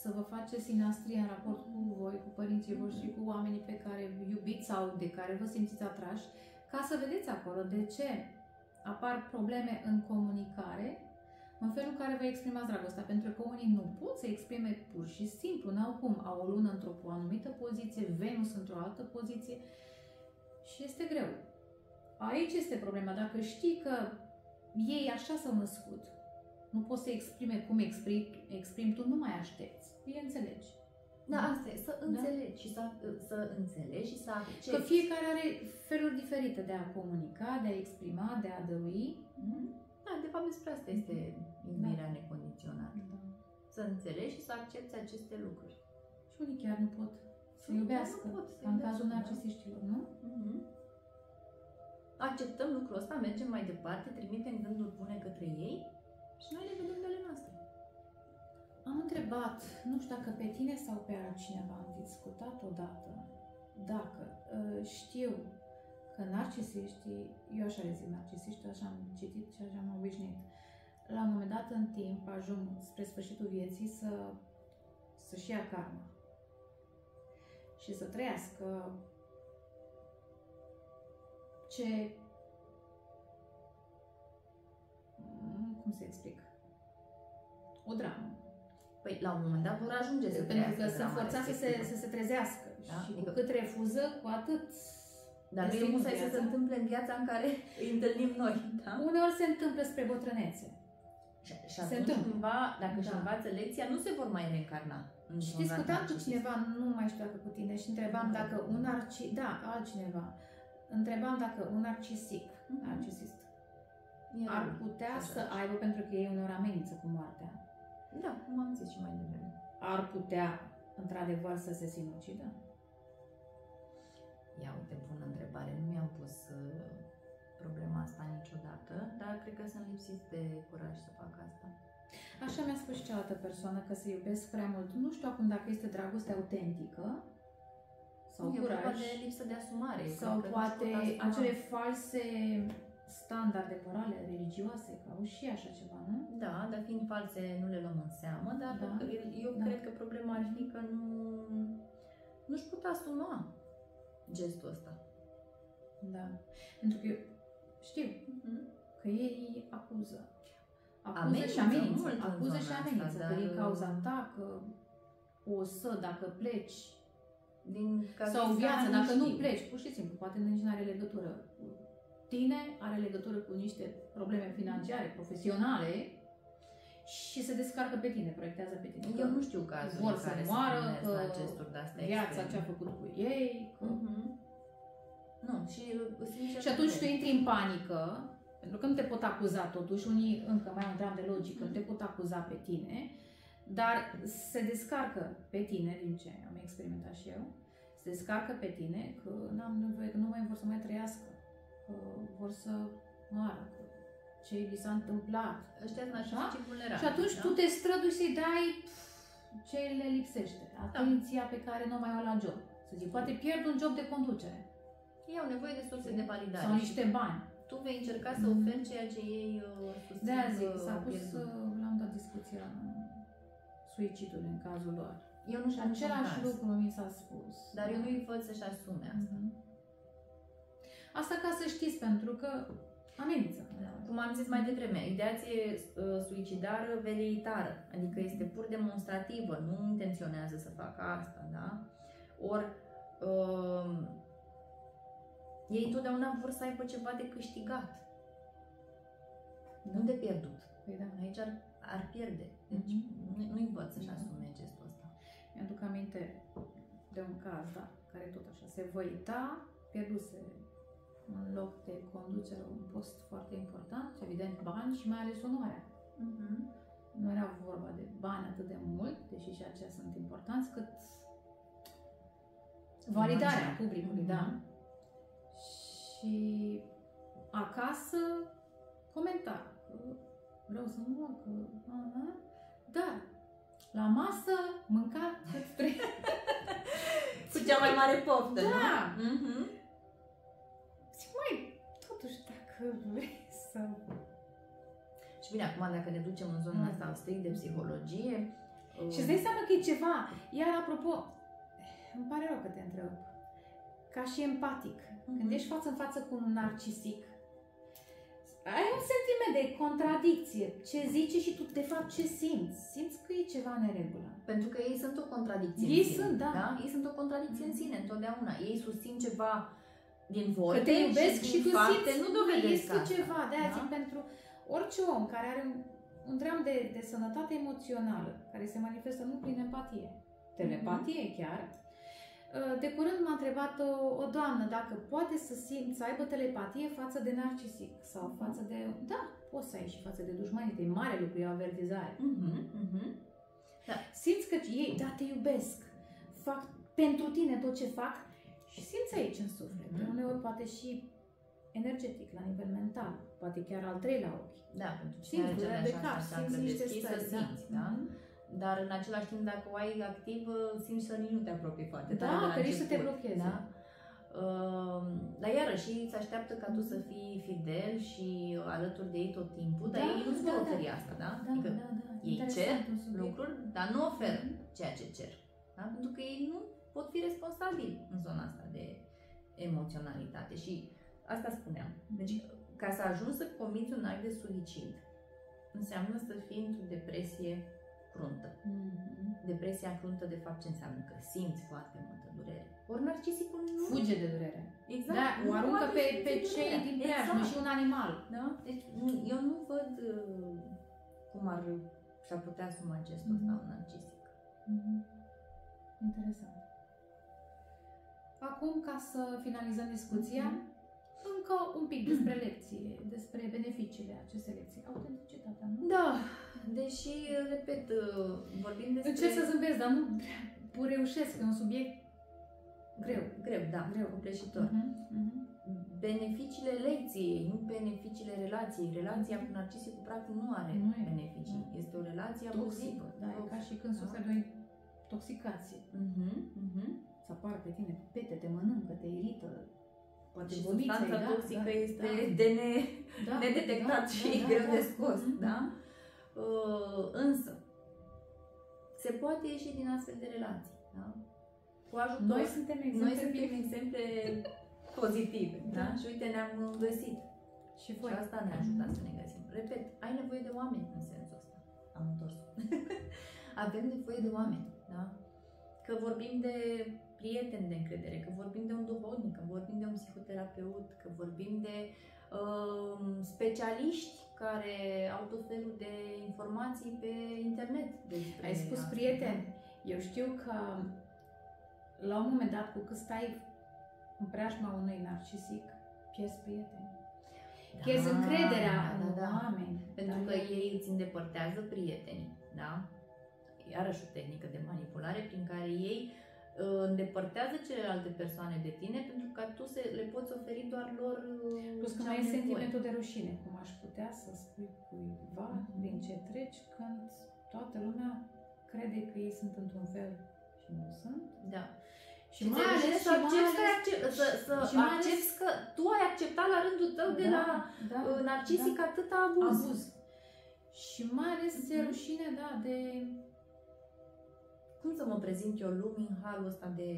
Speaker 1: să vă faceți sinastria în raport cu voi, cu părinții voștri, cu oamenii pe care iubiți sau de care vă simțiți atrași, ca să vedeți acolo de ce apar probleme în comunicare, în felul în care vă exprimați dragostea, pentru că unii nu pot să exprime pur și simplu, n-au cum, au o lună într-o anumită poziție, Venus într-o altă poziție și este greu. Aici este problema, dacă știi că ei așa s-au născut, nu poți să exprime cum exprimi, exprim tu, nu mai aștepți, îi înțelegi.
Speaker 2: Da, asta e, să înțelegi da? și să, să înțelegi și să accepti.
Speaker 1: Că fiecare are feluri diferite de a comunica, de a exprima, de a dăui.
Speaker 2: Mm-hmm. Da, de fapt despre asta este iubirea da. necondiționată. Da. Să înțelegi și să accepti aceste lucruri.
Speaker 1: Și unii chiar nu pot să iubească, nu pot, să în cazul da. narcisiștilor, nu? Mm-hmm.
Speaker 2: Acceptăm lucrul ăsta, mergem mai departe, trimitem gânduri bune către ei și noi le vedem de ale noastre.
Speaker 1: Am întrebat, nu știu dacă pe tine sau pe altcineva am discutat odată, dacă uh, știu că narcisiștii, eu așa le zic narcisiști, așa am citit și așa am obișnuit, la un moment dat în timp ajung spre sfârșitul vieții să, să-și ia karma și să trăiască ce cum să explic o dramă
Speaker 2: Păi, la un moment dat vor ajunge să
Speaker 1: Pentru că sunt forțați să se, să se trezească. Da? Și adică... cu cât refuză, cu atât
Speaker 2: dar nu e musai să se întâmple în viața în care îi întâlnim noi. Da?
Speaker 1: Uneori se întâmplă spre bătrânețe.
Speaker 2: Și, și atunci se cumva, dacă da. își învață lecția, nu se vor mai reîncarna.
Speaker 1: Și discutam cu cineva, nu mai știu dacă cu tine, și întrebam da. dacă un arci... Da, altcineva. Întrebam dacă un narcisic, mm-hmm. narcisist, Era ar putea să aibă, pentru că ei unor amenință cu moartea,
Speaker 2: da, cum am zis și mai devreme.
Speaker 1: Ar putea, într-adevăr, să se sinucidă?
Speaker 2: Ia uite, pus uh, problema asta niciodată, dar cred că sunt lipsit de curaj să fac asta.
Speaker 1: Așa mi-a spus și cealaltă persoană că se iubesc prea mult. Nu știu acum dacă este dragoste autentică sau
Speaker 2: nu,
Speaker 1: curaj.
Speaker 2: E de lipsă de asumare.
Speaker 1: Sau poate acele false standarde morale, religioase, că au și așa ceva, nu?
Speaker 2: Da, dar fiind false nu le luăm în seamă, dar da. eu da. cred că problema ar fi că nu, nu-și putea asuma gestul ăsta.
Speaker 1: Da, pentru că eu știu mm-hmm. că ei acuză. Acuză amenință și amenință. Mult acuză și amenință, asta, că dar... din cauza ta, că o să, dacă pleci, din sau viață, dacă nu pleci, pur și simplu, poate nici nu are legătură tine, are legătură cu niște probleme financiare, profesionale și se descarcă pe tine, proiectează pe tine.
Speaker 2: Eu nu știu cazuri
Speaker 1: vor să moară, că
Speaker 2: de
Speaker 1: viața ce a făcut cu ei. Că...
Speaker 2: Uh-huh. Nu, și,
Speaker 1: și atunci tu intri în panică, pentru că nu te pot acuza totuși, unii încă mai au un dram de logică, nu te pot acuza pe tine, dar se descarcă pe tine, din ce am experimentat și eu, se descarcă pe tine că n-am nevoie, că nu mai vor să mai trăiască vor să moară, ce li s-a întâmplat.
Speaker 2: Ăștia sunt așa
Speaker 1: Și atunci da? tu te strădui să-i dai ce le lipsește, da. atenția da. pe care nu mai au la job. Să zic, poate pierd un job de conducere.
Speaker 2: Ei au nevoie de surse de validare.
Speaker 1: Sau niște bani.
Speaker 2: Tu vei încerca să oferi ceea ce ei uh, susțin
Speaker 1: De azi uh, s-a pus, uh, l-am dat discuția suicidul în cazul lor.
Speaker 2: Eu nu știu
Speaker 1: Același lucru mi s-a spus.
Speaker 2: Dar da. eu nu-i văd să-și asume asta. Mm-hmm.
Speaker 1: Asta ca să știți, pentru că amenință.
Speaker 2: Cum am zis mai devreme, ideație uh, suicidară veleitară, adică este pur demonstrativă, nu intenționează să facă asta, da? Ori uh, ei întotdeauna vor să aibă ceva de câștigat, da. nu de pierdut.
Speaker 1: Păi da.
Speaker 2: Aici ar, ar pierde. Deci mm-hmm. nu, nu-i văd să-și asume gestul ăsta.
Speaker 1: Mi-aduc aminte de un caz, da, care tot așa se văita, pierduse un loc de conducere, un post foarte important, evident bani și mai ales onoarea. Uh-huh. Nu era vorba de bani atât de mult, deși și aceia sunt importanți, cât validarea publicului, uh-huh. da. Mhm. Și acasă comenta că vreau să mor, că... Dar la masă mâncat cât
Speaker 2: Cu cea mai mare poftă,
Speaker 1: da.
Speaker 2: nu?
Speaker 1: Da. Uh-huh totuși, dacă vrei să...
Speaker 2: Și bine, acum dacă ne ducem în zona mm. asta strict de psihologie...
Speaker 1: Și îți dai seama că e ceva. Iar apropo, îmi pare rău că te întreb. Ca și empatic.
Speaker 2: Mhm.
Speaker 1: Când ești față în față cu un narcisic, ai un sentiment de contradicție. Ce zice și tu, de fapt, ce simți? Simți că e ceva în neregulă.
Speaker 2: Pentru că ei sunt o contradicție
Speaker 1: Ei
Speaker 2: în sine.
Speaker 1: sunt, da.
Speaker 2: Ei sunt o contradicție în sine, întotdeauna. Ei susțin ceva din
Speaker 1: Că
Speaker 2: vorbe
Speaker 1: te iubesc și,
Speaker 2: din
Speaker 1: tu
Speaker 2: fapte
Speaker 1: simți
Speaker 2: nu dovedesc
Speaker 1: este
Speaker 2: asta.
Speaker 1: ceva. De aia
Speaker 2: da?
Speaker 1: zic, pentru orice om care are un, un dream de, de sănătate emoțională, care se manifestă nu prin empatie, telepatie
Speaker 2: Mhm.
Speaker 1: chiar, uh, de curând m-a întrebat o, o doamnă dacă poate să simți, să aibă telepatie față de narcisic sau față de... Da, poți să ai și față de dușmani, e mare lucru, e o avertizare.
Speaker 2: Mhm, mhm.
Speaker 1: Simți că ei, da, te iubesc, fac pentru tine tot ce fac și simți aici în suflet.
Speaker 2: Mhm.
Speaker 1: Uneori poate și energetic, la nivel mental, poate chiar al treilea ochi.
Speaker 2: Da, pentru cine
Speaker 1: Simți
Speaker 2: are
Speaker 1: dureri de
Speaker 2: genul
Speaker 1: cap,
Speaker 2: așa
Speaker 1: simți
Speaker 2: chakra
Speaker 1: niște
Speaker 2: deschisă,
Speaker 1: stări,
Speaker 2: simți, da?
Speaker 1: Mhm.
Speaker 2: Dar în același timp, dacă o ai activ, simți să nici nu te apropii foarte
Speaker 1: Da,
Speaker 2: tare de la
Speaker 1: că risci să te
Speaker 2: început,
Speaker 1: blochezi.
Speaker 2: Da? Uh, dar iarăși se așteaptă ca tu să fii fidel și alături de ei tot timpul, dar
Speaker 1: Da,
Speaker 2: ei nu-ți
Speaker 1: da,
Speaker 2: vor
Speaker 1: da.
Speaker 2: oferi asta, da?
Speaker 1: Da,
Speaker 2: adică
Speaker 1: da, da.
Speaker 2: ei
Speaker 1: Interesant
Speaker 2: cer
Speaker 1: un subiect.
Speaker 2: lucruri, dar nu oferă
Speaker 1: Mhm.
Speaker 2: ceea ce cer. Da? Pentru că ei nu pot fi responsabili în zona asta de emoționalitate și asta spuneam. Deci, ca să ajungi să comiți un act de suicid, înseamnă să fii într-o depresie cruntă.
Speaker 1: Mhm.
Speaker 2: Depresia cruntă, de fapt, ce înseamnă? Că simți foarte multă durere. Ori narcisicul nu...
Speaker 1: Fuge de durere.
Speaker 2: Exact.
Speaker 1: Da, o
Speaker 2: nu
Speaker 1: aruncă
Speaker 2: poate
Speaker 1: pe,
Speaker 2: simți
Speaker 1: pe
Speaker 2: durerea.
Speaker 1: cei din preajmă
Speaker 2: exact.
Speaker 1: și un animal.
Speaker 2: Da? Deci nu- eu nu văd uh, cum ar și-ar putea asuma gestul ăsta
Speaker 1: Mhm.
Speaker 2: un narcisic.
Speaker 1: Mhm. Interesant. Acum, ca să finalizăm discuția,
Speaker 2: Mhm.
Speaker 1: Încă un pic despre lecție, despre beneficiile acestei lecții. Autenticitatea, nu?
Speaker 2: Da, deși, repet, uh, vorbim despre...
Speaker 1: Încerc să zâmbesc, dar nu prea reușesc. E un subiect greu.
Speaker 2: Greu, da,
Speaker 1: Greu.
Speaker 2: copleșitor.
Speaker 1: Mhm, mhm.
Speaker 2: Beneficiile lecției, nu beneficiile relației. Relația cu narcisicul practic nu are
Speaker 1: Nu e.
Speaker 2: beneficii.
Speaker 1: Nu.
Speaker 2: Este o relație
Speaker 1: Toxic.
Speaker 2: abuzivă.
Speaker 1: Da, e ca și când
Speaker 2: Da.
Speaker 1: suferi de o intoxicație.
Speaker 2: Mhm, mhm.
Speaker 1: Să apară pe tine pete, te mănâncă, te irită. Poate
Speaker 2: Și
Speaker 1: vomiți,
Speaker 2: substanța
Speaker 1: da,
Speaker 2: toxică
Speaker 1: da,
Speaker 2: este
Speaker 1: da.
Speaker 2: de ne,
Speaker 1: Da,
Speaker 2: nedetectat
Speaker 1: da,
Speaker 2: și
Speaker 1: da, da,
Speaker 2: greu
Speaker 1: da.
Speaker 2: de scos,
Speaker 1: Mhm.
Speaker 2: da? Uh, însă, se poate ieși din astfel de relații, da? Cu ajutor.
Speaker 1: Noi suntem exemple
Speaker 2: Noi suntem
Speaker 1: vii.
Speaker 2: exemple pozitive, da?
Speaker 1: Da.
Speaker 2: Și uite, ne-am găsit.
Speaker 1: Și
Speaker 2: Și
Speaker 1: voi.
Speaker 2: asta ne-a ajutat să ne găsim. Repet, ai nevoie de oameni în sensul ăsta. Am întors. Avem nevoie de oameni, da? Că vorbim de prieteni de încredere, că vorbim de un duhovnic, că vorbim de un psihoterapeut, că vorbim de uh, specialiști care au tot felul de informații pe internet. Despre
Speaker 1: Ai spus
Speaker 2: asta,
Speaker 1: prieteni. Eu știu că la un moment dat, cu cât stai în preajma unui narcisic, pierzi prieteni.
Speaker 2: Da,
Speaker 1: Pierzi încrederea
Speaker 2: da,
Speaker 1: în
Speaker 2: da, da.
Speaker 1: oameni.
Speaker 2: Pentru
Speaker 1: Da,
Speaker 2: că
Speaker 1: e-
Speaker 2: ei îți îndepărtează prietenii, da? Iarăși o tehnică de manipulare prin care ei uh, îndepărtează celelalte persoane de tine pentru ca tu să le poți oferi doar lor uh,
Speaker 1: Plus că
Speaker 2: ce
Speaker 1: mai
Speaker 2: au
Speaker 1: e
Speaker 2: nevoie.
Speaker 1: sentimentul de rușine. Cum aș putea să spui cuiva
Speaker 2: Mhm.
Speaker 1: prin ce treci când toată lumea crede că ei sunt într-un fel și nu sunt.
Speaker 2: Da.
Speaker 1: Și,
Speaker 2: Și
Speaker 1: mai ales,
Speaker 2: să
Speaker 1: și mai
Speaker 2: accepti, să,
Speaker 1: ales,
Speaker 2: accept, să, să
Speaker 1: și mai ales-
Speaker 2: accepti că tu ai acceptat la rândul tău de
Speaker 1: Da,
Speaker 2: la
Speaker 1: da,
Speaker 2: uh, narcisic
Speaker 1: da.
Speaker 2: atâta abuz.
Speaker 1: abuz. Și mai ales e
Speaker 2: Mhm.
Speaker 1: rușine, da, de
Speaker 2: Cum să mă prezint eu lumii în halul ăsta de,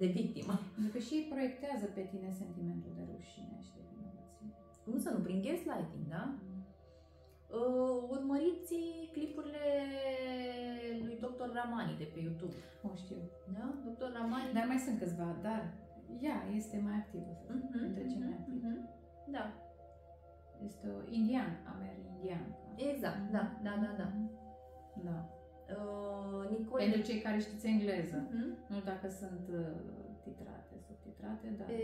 Speaker 2: de victimă?
Speaker 1: Pentru că și ei proiectează pe tine sentimentul de rușine și de vinovăție.
Speaker 2: Cum să nu? Prin gaslighting, da? Uh, urmăriți clipurile lui Dr. Ramani de pe YouTube.
Speaker 1: O știu.
Speaker 2: Da? Dr. Ramani.
Speaker 1: Dar mai sunt câțiva, dar ea este mai activă, să zic,
Speaker 2: Mhm,
Speaker 1: între cei mai
Speaker 2: mhm,
Speaker 1: activi.
Speaker 2: mhm. Da,
Speaker 1: Este o indian, amer indian.
Speaker 2: exact, da, da, da, da.
Speaker 1: Da.
Speaker 2: Uh, Nicole...
Speaker 1: Pentru cei care știți engleză.
Speaker 2: Mhm.
Speaker 1: Nu dacă sunt uh, titrate, subtitrate, dar...
Speaker 2: Pe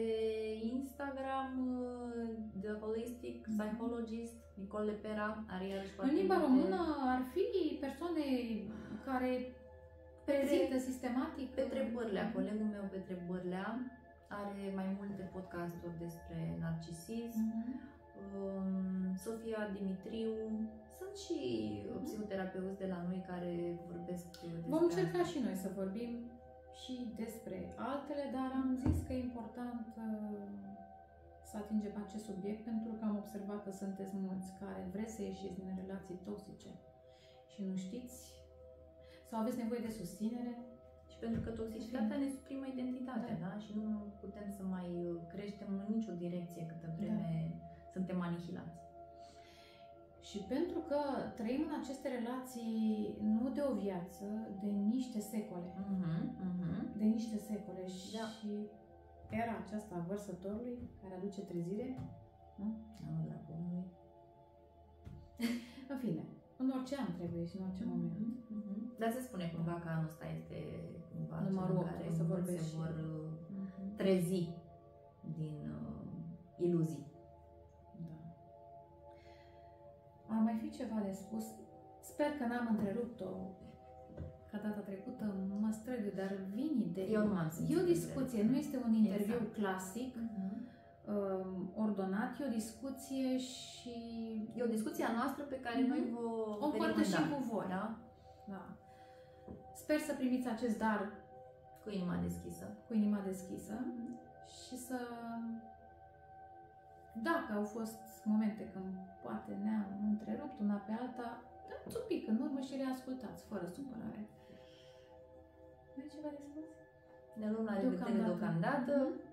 Speaker 2: Instagram, uh, The Holistic Psychologist, Nicole Lepera, are iarăși
Speaker 1: În
Speaker 2: foarte
Speaker 1: limba
Speaker 2: multe-
Speaker 1: română ar fi persoane care prezintă sistematic...
Speaker 2: Petre Bârlea, colegul meu Petre Bârlea, are mai multe podcasturi despre narcisism.
Speaker 1: Mhm.
Speaker 2: Um, Sofia Dimitriu, sunt și psihoterapeuți de la noi care vorbesc despre
Speaker 1: Vom încerca
Speaker 2: asta.
Speaker 1: și noi să vorbim și despre altele, dar am zis că e important uh, să atingem acest subiect pentru că am observat că sunteți mulți care vreți să ieșiți din relații toxice și nu știți sau aveți nevoie de susținere și
Speaker 2: pentru că toxicitatea ne suprimă identitatea, da. da? Și nu putem să mai creștem în nicio direcție câtă vreme da. suntem anihilați.
Speaker 1: Și pentru că trăim în aceste relații nu de o viață, de niște secole. Uh-huh, uh-huh. De niște secole. Da. Și era aceasta a vărsătorului care aduce trezire, nu?
Speaker 2: Am dragonului.
Speaker 1: în fine, în orice an trebuie și în orice uh-huh, moment. Uh-huh.
Speaker 2: Dar se spune cumva că anul ăsta este cumva
Speaker 1: numărul 8,
Speaker 2: care
Speaker 1: să
Speaker 2: se vor uh-huh. trezi din uh, iluzii.
Speaker 1: Ar mai fi ceva de spus? Sper că n-am întrerupt-o ca data trecută, mă străduie, dar vin idei.
Speaker 2: Eu nu m-am
Speaker 1: E o discuție, nu este un interviu exact. clasic, uh-huh. uh, ordonat, e o discuție și...
Speaker 2: E o discuție a noastră pe care uh-huh. noi vă
Speaker 1: O împărtășim cu voi. Da? da? Sper să primiți acest dar
Speaker 2: cu inima deschisă.
Speaker 1: Cu inima deschisă uh-huh. și să... Dacă au fost momente când poate ne-am întrerupt una pe alta, dați un pic în urmă și reascultați, fără supărare. Mai ceva de spus?
Speaker 2: Ne luăm la revedere deocamdată. Mm-hmm.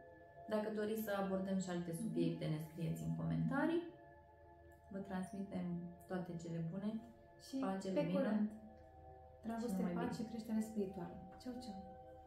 Speaker 2: Dacă doriți să abordăm și alte subiecte, ne scrieți în comentarii. Vă transmitem toate cele bune
Speaker 1: și pace, pe curând. Dragoste, pace, creștere spirituală. Ceau, ceau!